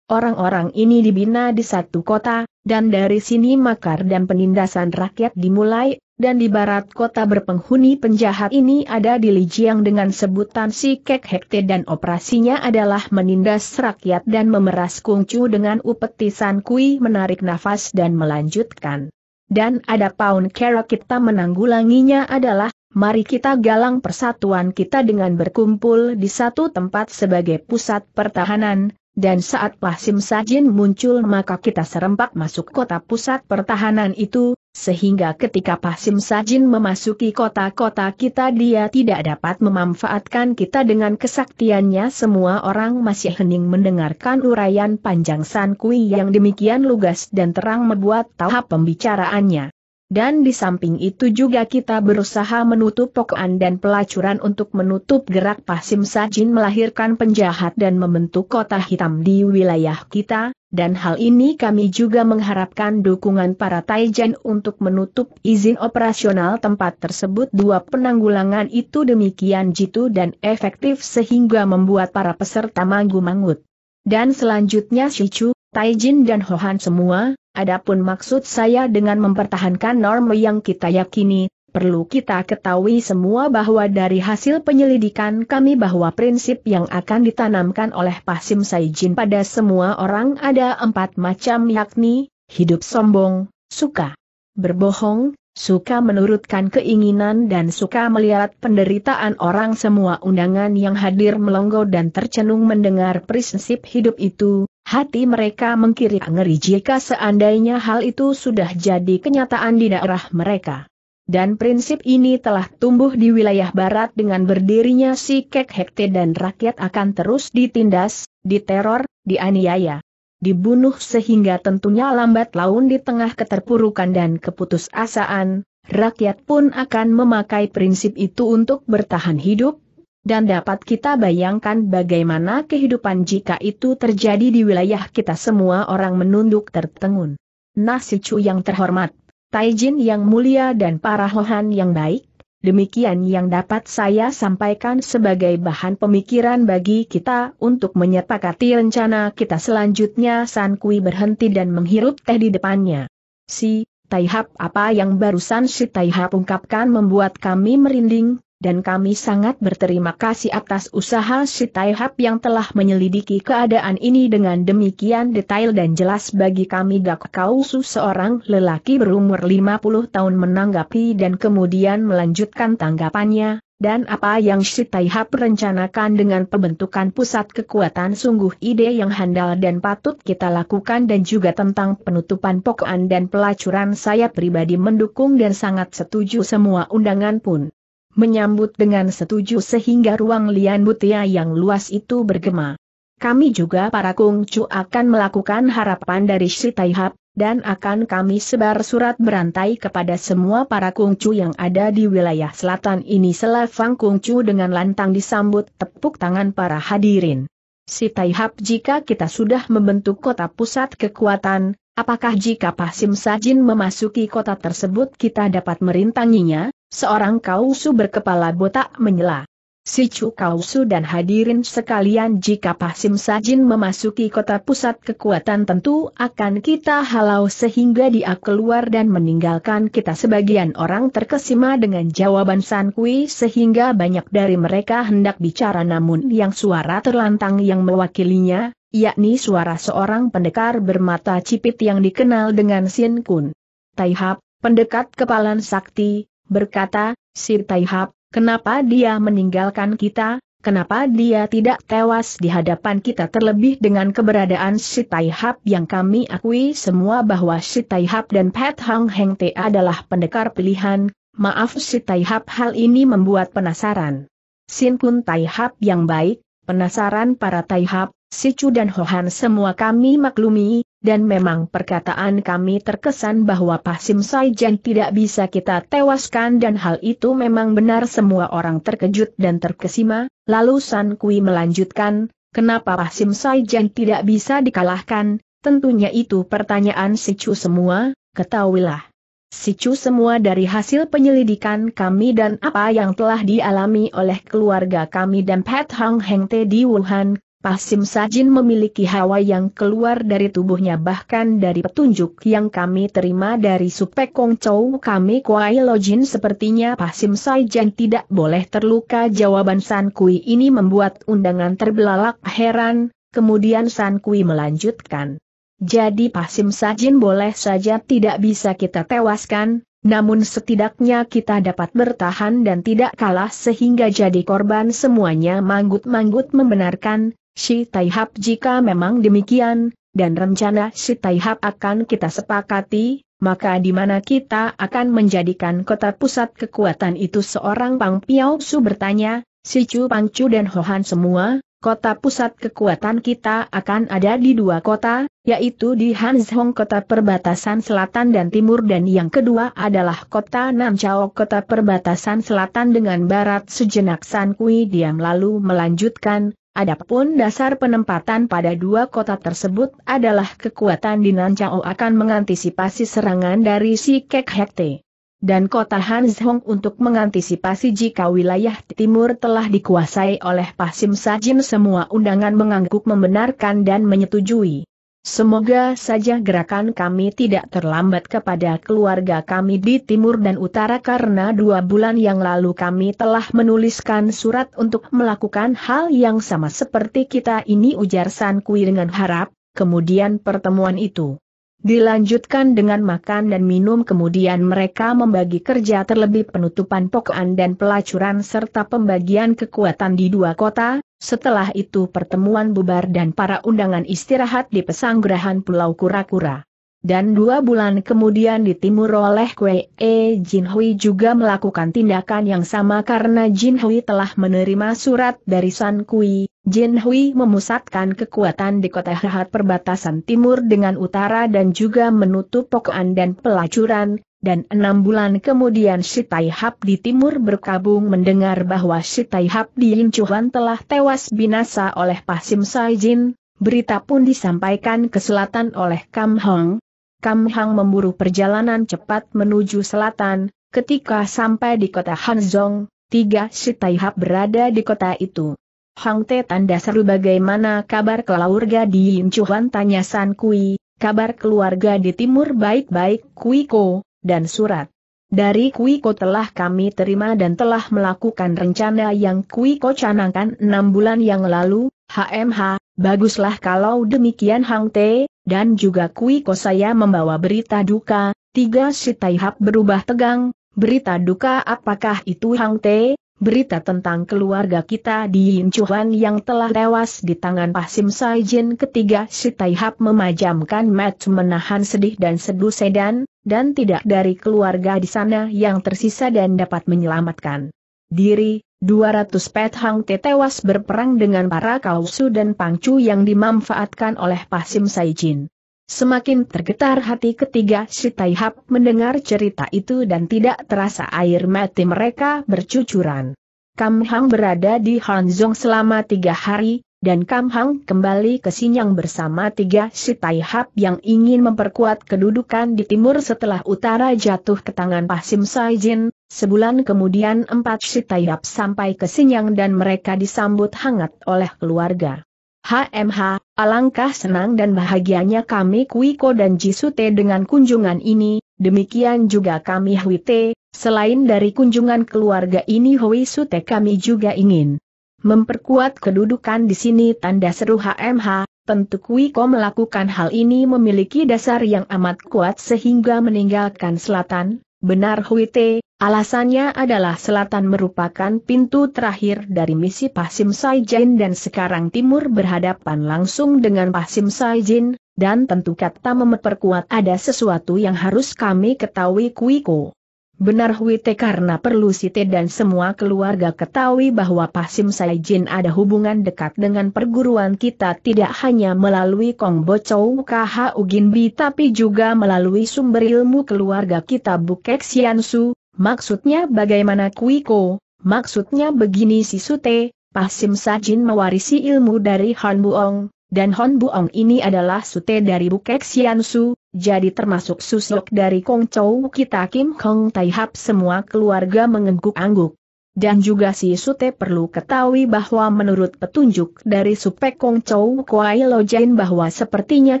orang-orang ini dibina di satu kota, dan dari sini makar dan penindasan rakyat dimulai, dan di barat kota berpenghuni penjahat ini ada di Lijiang dengan sebutan si Kek Hekte dan operasinya adalah menindas rakyat dan memeras kungcu dengan upetisan kui menarik nafas dan melanjutkan. Dan ada pound kera kita menanggulanginya adalah mari kita galang persatuan kita dengan berkumpul di satu tempat sebagai pusat pertahanan, dan saat Pasim Sajin muncul maka kita serempak masuk kota pusat pertahanan itu, sehingga ketika Pasim Sajin memasuki kota-kota kita dia tidak dapat memanfaatkan kita dengan kesaktiannya semua orang masih hening mendengarkan uraian panjang San Kui yang demikian lugas dan terang membuat tahap pembicaraannya. Dan di samping itu juga kita berusaha menutup pokokan dan pelacuran untuk menutup gerak Pasim Sajin melahirkan penjahat dan membentuk kota hitam di wilayah kita, dan hal ini kami juga mengharapkan dukungan para Taijan untuk menutup izin operasional tempat tersebut dua penanggulangan itu demikian jitu dan efektif sehingga membuat para peserta manggu-mangut. Dan selanjutnya Shichu, Taijin dan Hohan semua, Adapun maksud saya dengan mempertahankan norma yang kita yakini, perlu kita ketahui semua bahwa dari hasil penyelidikan kami bahwa prinsip yang akan ditanamkan oleh Pasim Saijin pada semua orang ada empat macam yakni, hidup sombong, suka berbohong, suka menurutkan keinginan dan suka melihat penderitaan orang semua undangan yang hadir melonggo dan tercenung mendengar prinsip hidup itu, Hati mereka mengkiri ngeri jika seandainya hal itu sudah jadi kenyataan di daerah mereka. Dan prinsip ini telah tumbuh di wilayah barat dengan berdirinya si Kek Hekte dan rakyat akan terus ditindas, diteror, dianiaya, dibunuh sehingga tentunya lambat laun di tengah keterpurukan dan keputusasaan, rakyat pun akan memakai prinsip itu untuk bertahan hidup, dan dapat kita bayangkan bagaimana kehidupan jika itu terjadi di wilayah kita semua orang menunduk tertengun. Nasi Chu yang terhormat, Taijin yang mulia dan para hohan yang baik, demikian yang dapat saya sampaikan sebagai bahan pemikiran bagi kita untuk menyepakati rencana kita selanjutnya San Kui berhenti dan menghirup teh di depannya. Si, Taihap apa yang barusan si Taihap ungkapkan membuat kami merinding, dan kami sangat berterima kasih atas usaha si Taihap yang telah menyelidiki keadaan ini dengan demikian detail dan jelas bagi kami Gak Kausu seorang lelaki berumur 50 tahun menanggapi dan kemudian melanjutkan tanggapannya, dan apa yang Si Taihap rencanakan dengan pembentukan pusat kekuatan sungguh ide yang handal dan patut kita lakukan dan juga tentang penutupan pokokan dan pelacuran saya pribadi mendukung dan sangat setuju semua undangan pun menyambut dengan setuju sehingga ruang Lian Butia yang luas itu bergema. Kami juga para kungcu akan melakukan harapan dari Si Taihap, dan akan kami sebar surat berantai kepada semua para kungcu yang ada di wilayah selatan ini selafang kungcu dengan lantang disambut tepuk tangan para hadirin. Si Taihap jika kita sudah membentuk kota pusat kekuatan, apakah jika Pasim Sajin memasuki kota tersebut kita dapat merintanginya? Seorang kausu berkepala botak menyela. Si Chu Kausu dan hadirin sekalian jika Pasim Sajin memasuki kota pusat kekuatan tentu akan kita halau sehingga dia keluar dan meninggalkan kita sebagian orang terkesima dengan jawaban San Kui sehingga banyak dari mereka hendak bicara namun yang suara terlantang yang mewakilinya, yakni suara seorang pendekar bermata cipit yang dikenal dengan Sin Kun. Taihap, pendekat kepalan sakti, berkata, Sir Taihap, Kenapa dia meninggalkan kita? Kenapa dia tidak tewas di hadapan kita terlebih dengan keberadaan Si Taihap yang kami akui semua bahwa Si Taihap dan Pat Hang Heng Te adalah pendekar pilihan, maaf Si Taihap hal ini membuat penasaran. Sin Kun Taihap yang baik, penasaran para Taihap, Si Chu dan Hohan semua kami maklumi, dan memang perkataan kami terkesan bahwa Pasim Saijan tidak bisa kita tewaskan dan hal itu memang benar semua orang terkejut dan terkesima, lalu San Kui melanjutkan, kenapa Pasim Saijan tidak bisa dikalahkan, tentunya itu pertanyaan si Chu semua, ketahuilah. Si Chu semua dari hasil penyelidikan kami dan apa yang telah dialami oleh keluarga kami dan Pat Hang Heng Te di Wuhan, Pasim Sajin memiliki hawa yang keluar dari tubuhnya bahkan dari petunjuk yang kami terima dari Supek Kong Chow kami Kuai Lojin sepertinya Pasim Sajin tidak boleh terluka jawaban San Kui ini membuat undangan terbelalak heran, kemudian San Kui melanjutkan. Jadi Pasim Sajin boleh saja tidak bisa kita tewaskan, namun setidaknya kita dapat bertahan dan tidak kalah sehingga jadi korban semuanya manggut-manggut membenarkan, Si Taihap jika memang demikian, dan rencana Si Taihap akan kita sepakati, maka di mana kita akan menjadikan kota pusat kekuatan itu? Seorang Pang Piao Su bertanya, Si Chu Pang Chu dan Hohan semua, kota pusat kekuatan kita akan ada di dua kota, yaitu di Hanzhong kota perbatasan selatan dan timur dan yang kedua adalah kota Namchao kota perbatasan selatan dengan barat. Sejenak San Kui diam lalu melanjutkan, Adapun dasar penempatan pada dua kota tersebut adalah kekuatan di Nanchao akan mengantisipasi serangan dari si Kek Hekte. Dan kota Hanzhong untuk mengantisipasi jika wilayah timur telah dikuasai oleh Pasim Sajin semua undangan mengangguk membenarkan dan menyetujui. Semoga saja gerakan kami tidak terlambat kepada keluarga kami di timur dan utara karena dua bulan yang lalu kami telah menuliskan surat untuk melakukan hal yang sama seperti kita ini ujar San Kui dengan harap, kemudian pertemuan itu dilanjutkan dengan makan dan minum kemudian mereka membagi kerja terlebih penutupan pokokan dan pelacuran serta pembagian kekuatan di dua kota, setelah itu pertemuan bubar dan para undangan istirahat di pesanggerahan Pulau Kura-Kura. Dan dua bulan kemudian di timur oleh Kwe E Jin Hui juga melakukan tindakan yang sama karena Jin Hui telah menerima surat dari San Kui. Jin Hui memusatkan kekuatan di kota Hahat perbatasan timur dengan utara dan juga menutup pokokan dan pelacuran, dan enam bulan kemudian Si Hap di timur berkabung mendengar bahwa Si Hap di Yinchuan telah tewas binasa oleh Pasim Saijin, berita pun disampaikan ke selatan oleh Kam Hong, Kam Hang memburu perjalanan cepat menuju selatan, ketika sampai di kota Hanzong, tiga si Taihap berada di kota itu. Hang Te tanda seru bagaimana kabar keluarga di Yinchuan tanya San Kui, kabar keluarga di timur baik-baik Kuiko, dan surat. Dari Kuiko telah kami terima dan telah melakukan rencana yang Kuiko canangkan enam bulan yang lalu, HMH, baguslah kalau demikian Hang Te, dan juga Kuiko saya membawa berita duka, tiga si Taihap berubah tegang, berita duka apakah itu Hang Te, berita tentang keluarga kita di Yinchuan yang telah tewas di tangan Pasim Saijin ketiga. Si Taihap memajamkan mata menahan sedih dan seduh sedan, dan tidak dari keluarga di sana yang tersisa dan dapat menyelamatkan diri. 200 Pet Hang Te tewas berperang dengan para Kausu dan Pangcu yang dimanfaatkan oleh Pasim Saijin. Semakin tergetar hati ketiga si Taihap mendengar cerita itu dan tidak terasa air mati mereka bercucuran. Kam Hang berada di Hanzong selama tiga hari, dan Kam Hang kembali ke Sinyang bersama tiga si Taihap yang ingin memperkuat kedudukan di timur setelah utara jatuh ke tangan Pasim Saijin. Sebulan kemudian empat si Taihap sampai ke Sinyang dan mereka disambut hangat oleh keluarga. HMH, alangkah senang dan bahagianya kami Kuiko dan Jisute dengan kunjungan ini, demikian juga kami Huite, selain dari kunjungan keluarga ini Hui Sute kami juga ingin memperkuat kedudukan di sini tanda seru HMH, tentu Kuiko melakukan hal ini memiliki dasar yang amat kuat sehingga meninggalkan selatan, benar Huite, Alasannya adalah selatan merupakan pintu terakhir dari misi Pasim Saijin dan sekarang timur berhadapan langsung dengan Pasim Saijin, dan tentu kata memperkuat ada sesuatu yang harus kami ketahui Kuiko. Benar Huite karena perlu Site dan semua keluarga ketahui bahwa Pasim Saijin ada hubungan dekat dengan perguruan kita tidak hanya melalui Kong Bocou KH Uginbi tapi juga melalui sumber ilmu keluarga kita Bukek Siansu, Maksudnya bagaimana Kuiko? Maksudnya begini si Sute, Pasim Sajin mewarisi ilmu dari Han Buong, dan Han Buong ini adalah Sute dari Bukek Siansu, jadi termasuk susuk dari Kong Chou kita Kim Kong Taihap semua keluarga mengangguk-angguk. Dan juga si Sute perlu ketahui bahwa menurut petunjuk dari Supek Kong Chow Kuai Lojain bahwa sepertinya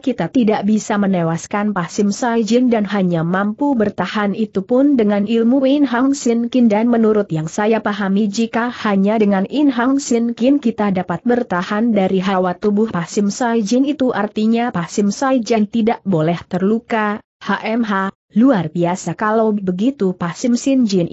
kita tidak bisa menewaskan Pasim Saijin dan hanya mampu bertahan itu pun dengan ilmu In Hang Sin Kin. Dan menurut yang saya pahami jika hanya dengan In Hang Sin Kin kita dapat bertahan dari hawa tubuh Pasim Saijin itu artinya Pasim Saijin tidak boleh terluka, HMH, luar biasa kalau begitu Pasim Sin Jin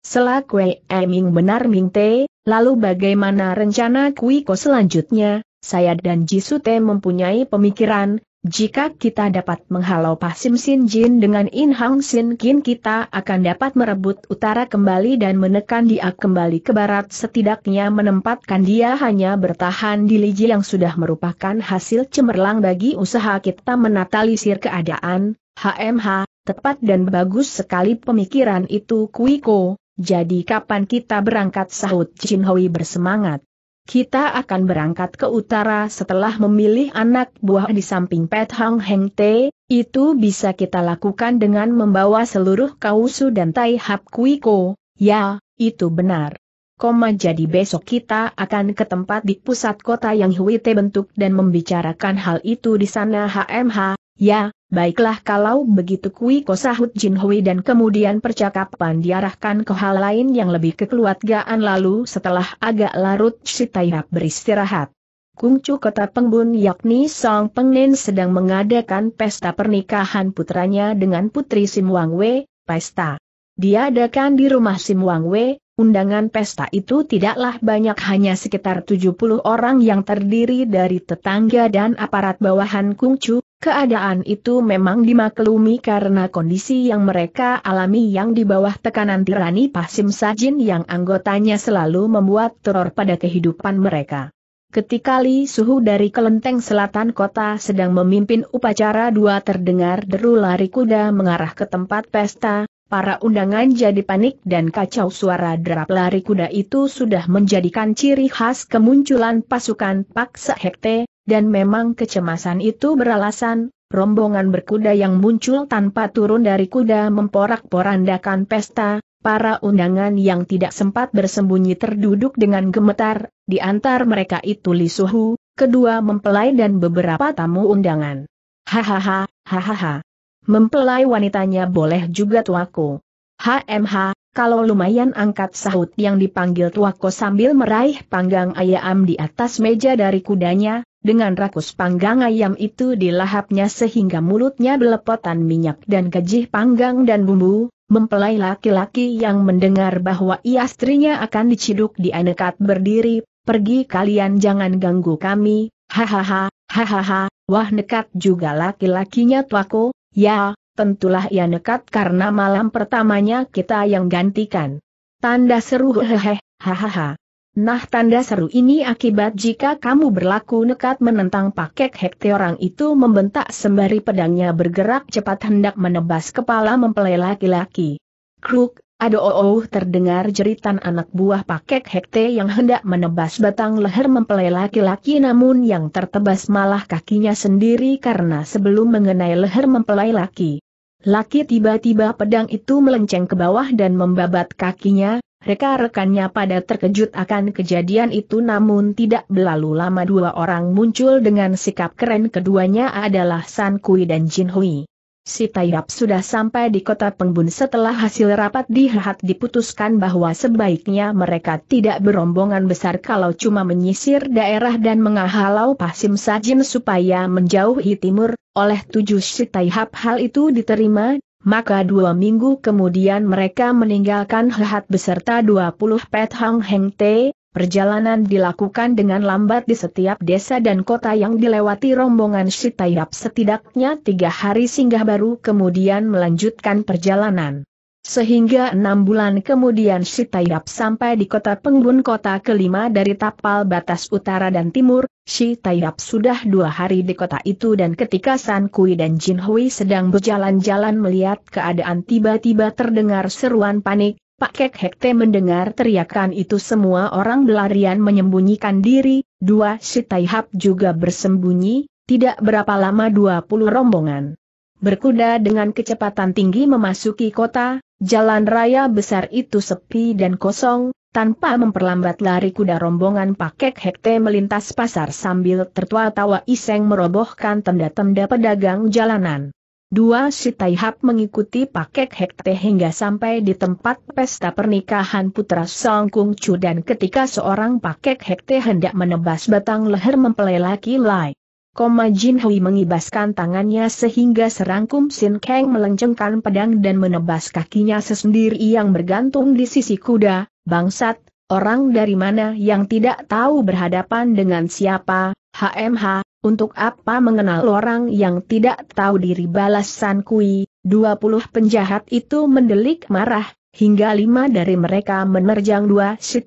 ini. Selakwe Eming benar Ming Te, lalu bagaimana rencana Kuiko selanjutnya, saya dan Jisute mempunyai pemikiran, jika kita dapat menghalau Pasim Sin Jin dengan In Hang Sin Kin kita akan dapat merebut utara kembali dan menekan dia kembali ke barat. Setidaknya menempatkan dia hanya bertahan di Liji yang sudah merupakan hasil cemerlang bagi usaha kita menatalisir keadaan, HMH, tepat dan bagus sekali pemikiran itu Kuiko, jadi kapan kita berangkat sahut Chin Hui bersemangat. Kita akan berangkat ke utara setelah memilih anak buah di samping Pet Hang Heng Te, itu bisa kita lakukan dengan membawa seluruh kausu dan Tai Hap Kuiko, ya, itu benar. Koma jadi besok kita akan ke tempat di pusat kota yang Hui Te bentuk dan membicarakan hal itu di sana HMH, ya, Baiklah kalau begitu kui kosahut Jin Hui dan kemudian percakapan diarahkan ke hal lain yang lebih kekeluargaan lalu setelah agak larut si Taihap beristirahat. Kungcu kota Pengbun yakni Song Pengnin sedang mengadakan pesta pernikahan putranya dengan putri Sim Wang Wei, pesta. Diadakan di rumah Sim Wang Wei, undangan pesta itu tidaklah banyak hanya sekitar 70 orang yang terdiri dari tetangga dan aparat bawahan Kungcu, Keadaan itu memang dimaklumi karena kondisi yang mereka alami yang di bawah tekanan tirani Pasim Sajin yang anggotanya selalu membuat teror pada kehidupan mereka. Ketika Li Suhu dari kelenteng selatan kota sedang memimpin upacara dua terdengar deru lari kuda mengarah ke tempat pesta, para undangan jadi panik dan kacau suara derap lari kuda itu sudah menjadikan ciri khas kemunculan pasukan Paksa Hekte, dan memang kecemasan itu beralasan, rombongan berkuda yang muncul tanpa turun dari kuda memporak-porandakan pesta, para undangan yang tidak sempat bersembunyi terduduk dengan gemetar, di antar mereka itu Li Suhu, kedua mempelai dan beberapa tamu undangan. Hahaha, hahaha. Mempelai wanitanya boleh juga tuaku. HMH, kalau lumayan angkat sahut yang dipanggil tuako sambil meraih panggang ayam di atas meja dari kudanya, dengan rakus panggang ayam itu dilahapnya sehingga mulutnya belepotan minyak dan gajih panggang dan bumbu, mempelai laki-laki yang mendengar bahwa istrinya akan diciduk di anekat berdiri, pergi kalian jangan ganggu kami, hahaha, hahaha, wah nekat juga laki-lakinya tuako, Ya, tentulah ia nekat karena malam pertamanya kita yang gantikan. Tanda seru hehehe, hahaha. Nah tanda seru ini akibat jika kamu berlaku nekat menentang pakek hekte orang itu membentak sembari pedangnya bergerak cepat hendak menebas kepala mempelai laki-laki. Kruk, aduh oh, oh terdengar jeritan anak buah pakek hekte yang hendak menebas batang leher mempelai laki-laki namun yang tertebas malah kakinya sendiri karena sebelum mengenai leher mempelai laki. Laki tiba-tiba pedang itu melenceng ke bawah dan membabat kakinya, Reka-rekannya pada terkejut akan kejadian itu namun tidak berlalu lama dua orang muncul dengan sikap keren keduanya adalah San Kui dan Jin Hui. Si Tayyap sudah sampai di kota Pengbun setelah hasil rapat di diputuskan bahwa sebaiknya mereka tidak berombongan besar kalau cuma menyisir daerah dan menghalau Pasim Sajin supaya menjauhi timur, oleh tujuh si Tayyap hal itu diterima, maka dua minggu kemudian mereka meninggalkan Hehat beserta 20 Pet Hang Heng Te, perjalanan dilakukan dengan lambat di setiap desa dan kota yang dilewati rombongan Shitayap setidaknya tiga hari singgah baru kemudian melanjutkan perjalanan. Sehingga enam bulan kemudian Shitayap sampai di kota Pengbun kota kelima dari tapal batas utara dan timur, Shi Tayyap sudah dua hari di kota itu dan ketika San Kui dan Jin Hui sedang berjalan-jalan melihat keadaan tiba-tiba terdengar seruan panik, Pak Kek Hekte mendengar teriakan itu semua orang berlarian menyembunyikan diri, dua Tayyap juga bersembunyi, tidak berapa lama dua puluh rombongan. Berkuda dengan kecepatan tinggi memasuki kota, jalan raya besar itu sepi dan kosong, tanpa memperlambat lari kuda rombongan pakek hekte melintas pasar sambil tertawa-tawa iseng merobohkan tenda-tenda pedagang jalanan. Dua si Taihap mengikuti pakek hekte hingga sampai di tempat pesta pernikahan putra Song Kung Chu dan ketika seorang pakek hekte hendak menebas batang leher mempelai laki lai. Koma Jin Hui mengibaskan tangannya sehingga serangkum Sin Kang melencengkan pedang dan menebas kakinya sesendiri yang bergantung di sisi kuda, Bangsat, orang dari mana yang tidak tahu berhadapan dengan siapa, HMH, untuk apa mengenal orang yang tidak tahu diri? Balas San Kui, 20 penjahat itu mendelik marah, hingga lima dari mereka menerjang dua si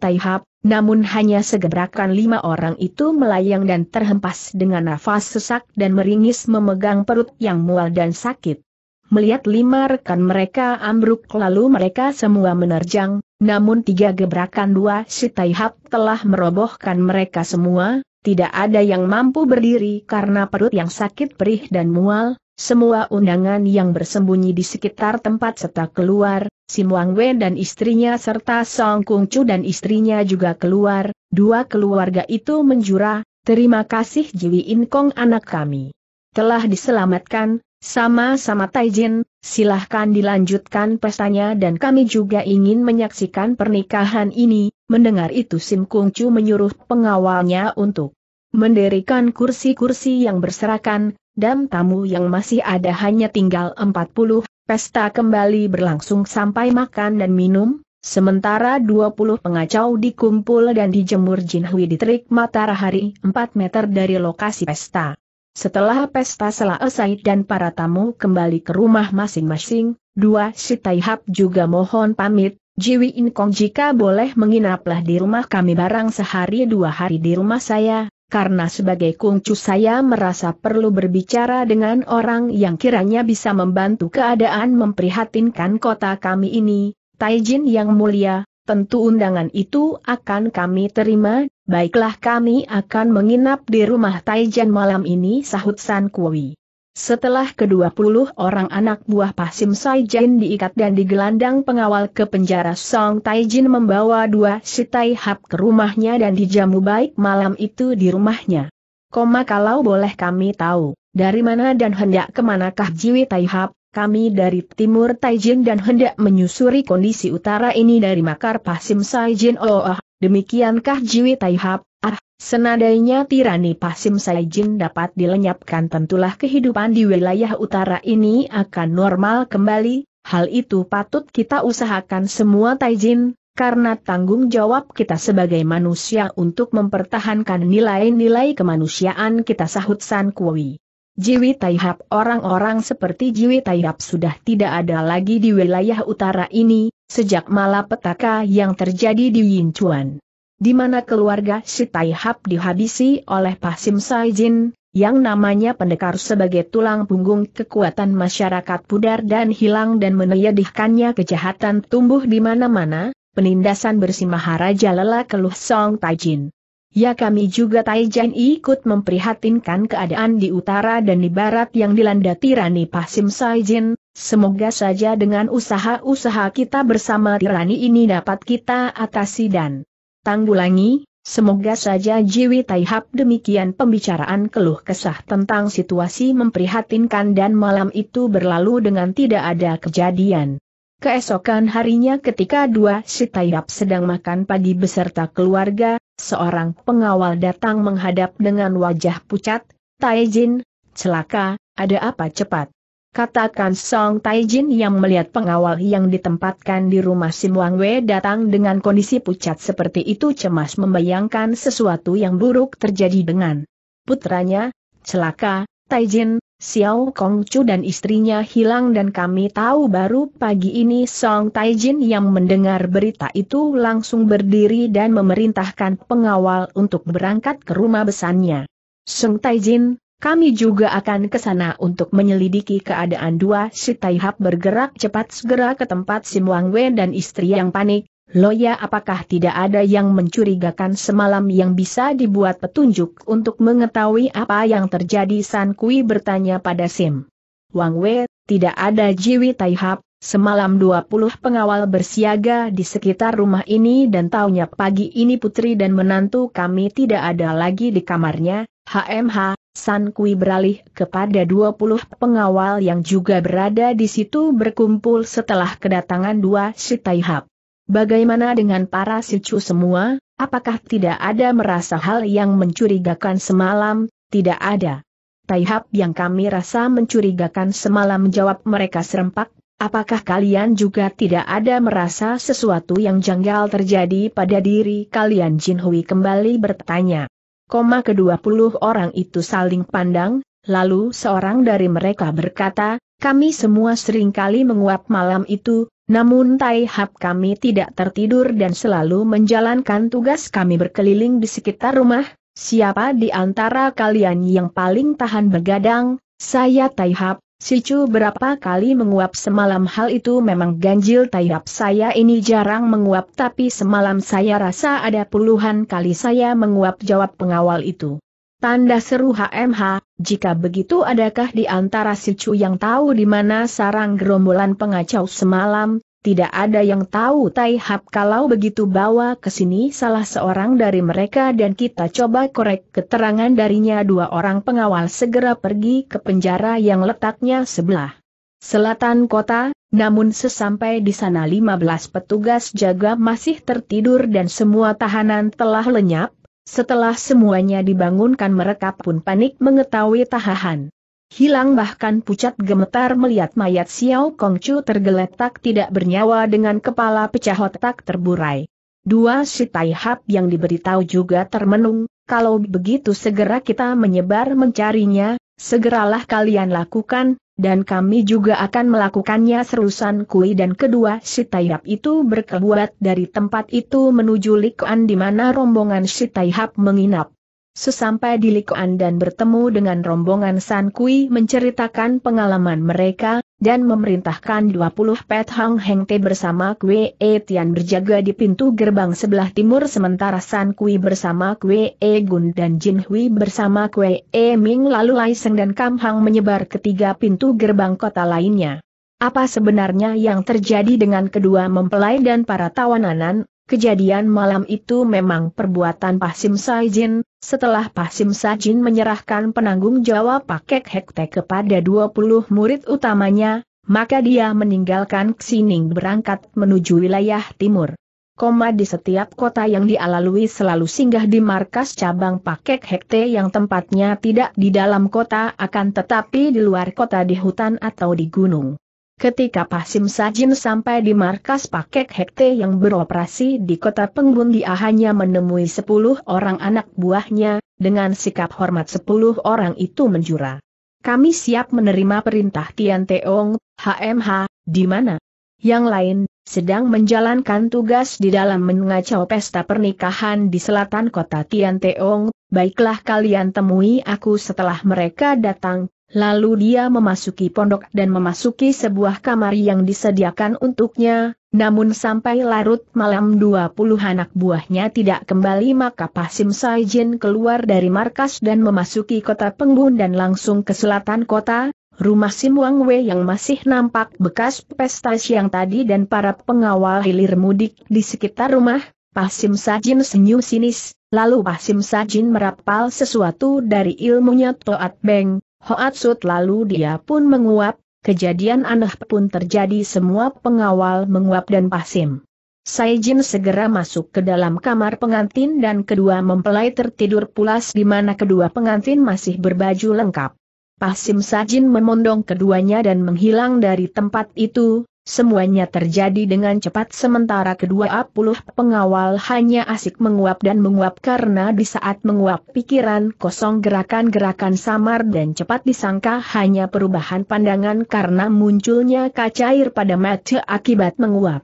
namun hanya segebrakan lima orang itu melayang dan terhempas dengan nafas sesak dan meringis memegang perut yang mual dan sakit. Melihat lima rekan mereka ambruk lalu mereka semua menerjang, namun tiga gebrakan dua si telah merobohkan mereka semua, tidak ada yang mampu berdiri karena perut yang sakit perih dan mual, semua undangan yang bersembunyi di sekitar tempat serta keluar, Sim Wang Wen dan istrinya serta Song Kung Chu dan istrinya juga keluar, dua keluarga itu menjura, terima kasih Jiwi In Kong anak kami. Telah diselamatkan, sama-sama Taijin, silahkan dilanjutkan pestanya dan kami juga ingin menyaksikan pernikahan ini, mendengar itu Sim Kung Chu menyuruh pengawalnya untuk mendirikan kursi-kursi yang berserakan, dan tamu yang masih ada hanya tinggal 40, pesta kembali berlangsung sampai makan dan minum, sementara 20 pengacau dikumpul dan dijemur Jin Hui di terik matahari 4 meter dari lokasi pesta. Setelah pesta selesai dan para tamu kembali ke rumah masing-masing, dua si Taihap juga mohon pamit, Jiwi Inkong jika boleh menginaplah di rumah kami barang sehari dua hari di rumah saya, karena sebagai kungcu saya merasa perlu berbicara dengan orang yang kiranya bisa membantu keadaan memprihatinkan kota kami ini, Taijin yang mulia, tentu undangan itu akan kami terima, Baiklah kami akan menginap di rumah Taijan malam ini sahut San Kui. Setelah kedua puluh orang anak buah Pasim Saijan diikat dan digelandang pengawal ke penjara Song Taijin membawa dua si Taihap ke rumahnya dan dijamu baik malam itu di rumahnya. Koma kalau boleh kami tahu, dari mana dan hendak ke manakah Jiwi Taihap, kami dari timur Taijin dan hendak menyusuri kondisi utara ini dari Makar Pasim Saijin oh ah, demikiankah Jiwi Taihap, ah, senadainya tirani Pasim Saijin dapat dilenyapkan. Tentulah kehidupan di wilayah utara ini akan normal kembali, hal itu patut kita usahakan semua Taijin, karena tanggung jawab kita sebagai manusia untuk mempertahankan nilai-nilai kemanusiaan kita sahut San Kui. Jiwi Taihap orang-orang seperti Jiwi Taihap sudah tidak ada lagi di wilayah utara ini, sejak malapetaka yang terjadi di Yinchuan. Di mana keluarga si Taihap dihabisi oleh Pasim Saijin, yang namanya pendekar sebagai tulang punggung kekuatan masyarakat pudar dan hilang dan menyedihkannya kejahatan tumbuh di mana-mana, penindasan bersimaharaja lelah keluh Song Taijin. Ya kami juga Taijan ikut memprihatinkan keadaan di utara dan di barat yang dilanda tirani Pasim Saijin, semoga saja dengan usaha-usaha kita bersama tirani ini dapat kita atasi dan tanggulangi, semoga saja Jiwi Taihap demikian pembicaraan keluh kesah tentang situasi memprihatinkan dan malam itu berlalu dengan tidak ada kejadian. Keesokan harinya ketika dua si Tayyap sedang makan pagi beserta keluarga, seorang pengawal datang menghadap dengan wajah pucat, Taijin, celaka, ada apa cepat? Katakan Song Taijin yang melihat pengawal yang ditempatkan di rumah Sim Wang Wei datang dengan kondisi pucat seperti itu cemas membayangkan sesuatu yang buruk terjadi dengan putranya, celaka, Taijin, Xiao Kongcu dan istrinya hilang dan kami tahu baru pagi ini Song Taijin yang mendengar berita itu langsung berdiri dan memerintahkan pengawal untuk berangkat ke rumah besannya. Song Taijin, kami juga akan ke sana untuk menyelidiki keadaan dua si Taihap bergerak cepat segera ke tempat Sim Wang Wei dan istri yang panik, Loya apakah tidak ada yang mencurigakan semalam yang bisa dibuat petunjuk untuk mengetahui apa yang terjadi San Kui bertanya pada Sim. Wang Wei, tidak ada Jiwi Taihap, semalam 20 pengawal bersiaga di sekitar rumah ini dan taunya pagi ini putri dan menantu kami tidak ada lagi di kamarnya, HMH, San Kui beralih kepada 20 pengawal yang juga berada di situ berkumpul setelah kedatangan dua si Taihap. Bagaimana dengan para sicu semua, apakah tidak ada merasa hal yang mencurigakan semalam? Tidak ada. Taihap yang kami rasa mencurigakan semalam jawab mereka serempak, apakah kalian juga tidak ada merasa sesuatu yang janggal terjadi pada diri kalian Jin Hui kembali bertanya. Koma kedua puluh orang itu saling pandang, lalu seorang dari mereka berkata, kami semua sering kali menguap malam itu, namun Tai Hap kami tidak tertidur dan selalu menjalankan tugas kami berkeliling di sekitar rumah, siapa di antara kalian yang paling tahan begadang, saya Tai Hap, Sicu berapa kali menguap semalam? Hal itu memang ganjil Tai Hap. Saya ini jarang menguap tapi semalam saya rasa ada puluhan kali saya menguap jawab pengawal itu. Tanda seru HMH, jika begitu adakah di antara si Cu yang tahu di mana sarang gerombolan pengacau semalam, tidak ada yang tahu Tai Hap. Kalau begitu bawa ke sini salah seorang dari mereka dan kita coba korek keterangan darinya. Dua orang pengawal segera pergi ke penjara yang letaknya sebelah selatan kota, namun sesampai di sana 15 petugas jaga masih tertidur dan semua tahanan telah lenyap, setelah semuanya dibangunkan mereka pun panik mengetahui tahahan hilang bahkan pucat gemetar melihat mayat Xiao Kongcu tergeletak tidak bernyawa dengan kepala pecah otak terburai. Dua si Taihap yang diberitahu juga termenung, kalau begitu segera kita menyebar mencarinya, segeralah kalian lakukan, dan kami juga akan melakukannya serusan Kui dan kedua si Taihap itu berkeluar dari tempat itu menuju Likuan di mana rombongan si Taihap menginap. Sesampai di Likoan dan bertemu dengan rombongan San Kui menceritakan pengalaman mereka, dan memerintahkan 20 Pet Hang Heng Te bersama Kue E Tian berjaga di pintu gerbang sebelah timur sementara San Kui bersama Kue E Gun dan Jin Hui bersama Kue E Ming lalu Lai Seng dan Kam Hang menyebar ketiga pintu gerbang kota lainnya. Apa sebenarnya yang terjadi dengan kedua mempelai dan para tawananan, Kejadian malam itu memang perbuatan Pasim Sajin, setelah Pasim Sajin menyerahkan penanggung jawab pakek hekte kepada 20 murid utamanya, maka dia meninggalkan Xining berangkat menuju wilayah timur. Koma di setiap kota yang dia lalui selalu singgah di markas cabang pakek hekte yang tempatnya tidak di dalam kota akan tetapi di luar kota di hutan atau di gunung. Ketika Pasim Sajin sampai di markas Pakek Hekte yang beroperasi di kota Penggun dia hanya menemui sepuluh orang anak buahnya, dengan sikap hormat sepuluh orang itu menjura. Kami siap menerima perintah Tian Teong, HMH, di mana? Yang lain, sedang menjalankan tugas di dalam mengacau pesta pernikahan di selatan kota Tian Teong, baiklah kalian temui aku setelah mereka datang, Lalu dia memasuki pondok dan memasuki sebuah kamar yang disediakan untuknya, namun sampai larut malam 20 anak buahnya tidak kembali maka Pasim Saijin keluar dari markas dan memasuki kota Penggun dan langsung ke selatan kota, rumah Sim Wang Wei yang masih nampak bekas pesta siang tadi dan para pengawal hilir mudik di sekitar rumah, Pasim Sajin senyum sinis, lalu Pasim Sajin merapal sesuatu dari ilmunya Toat Beng, Hoatsut lalu dia pun menguap, kejadian aneh pun terjadi semua pengawal menguap dan pasim. Saijin segera masuk ke dalam kamar pengantin dan kedua mempelai tertidur pulas di mana kedua pengantin masih berbaju lengkap. Pasim Sajin memondong keduanya dan menghilang dari tempat itu, Semuanya terjadi dengan cepat sementara kedua apuluh pengawal hanya asik menguap dan menguap karena di saat menguap pikiran kosong gerakan-gerakan samar dan cepat disangka hanya perubahan pandangan karena munculnya kaca air pada mata akibat menguap.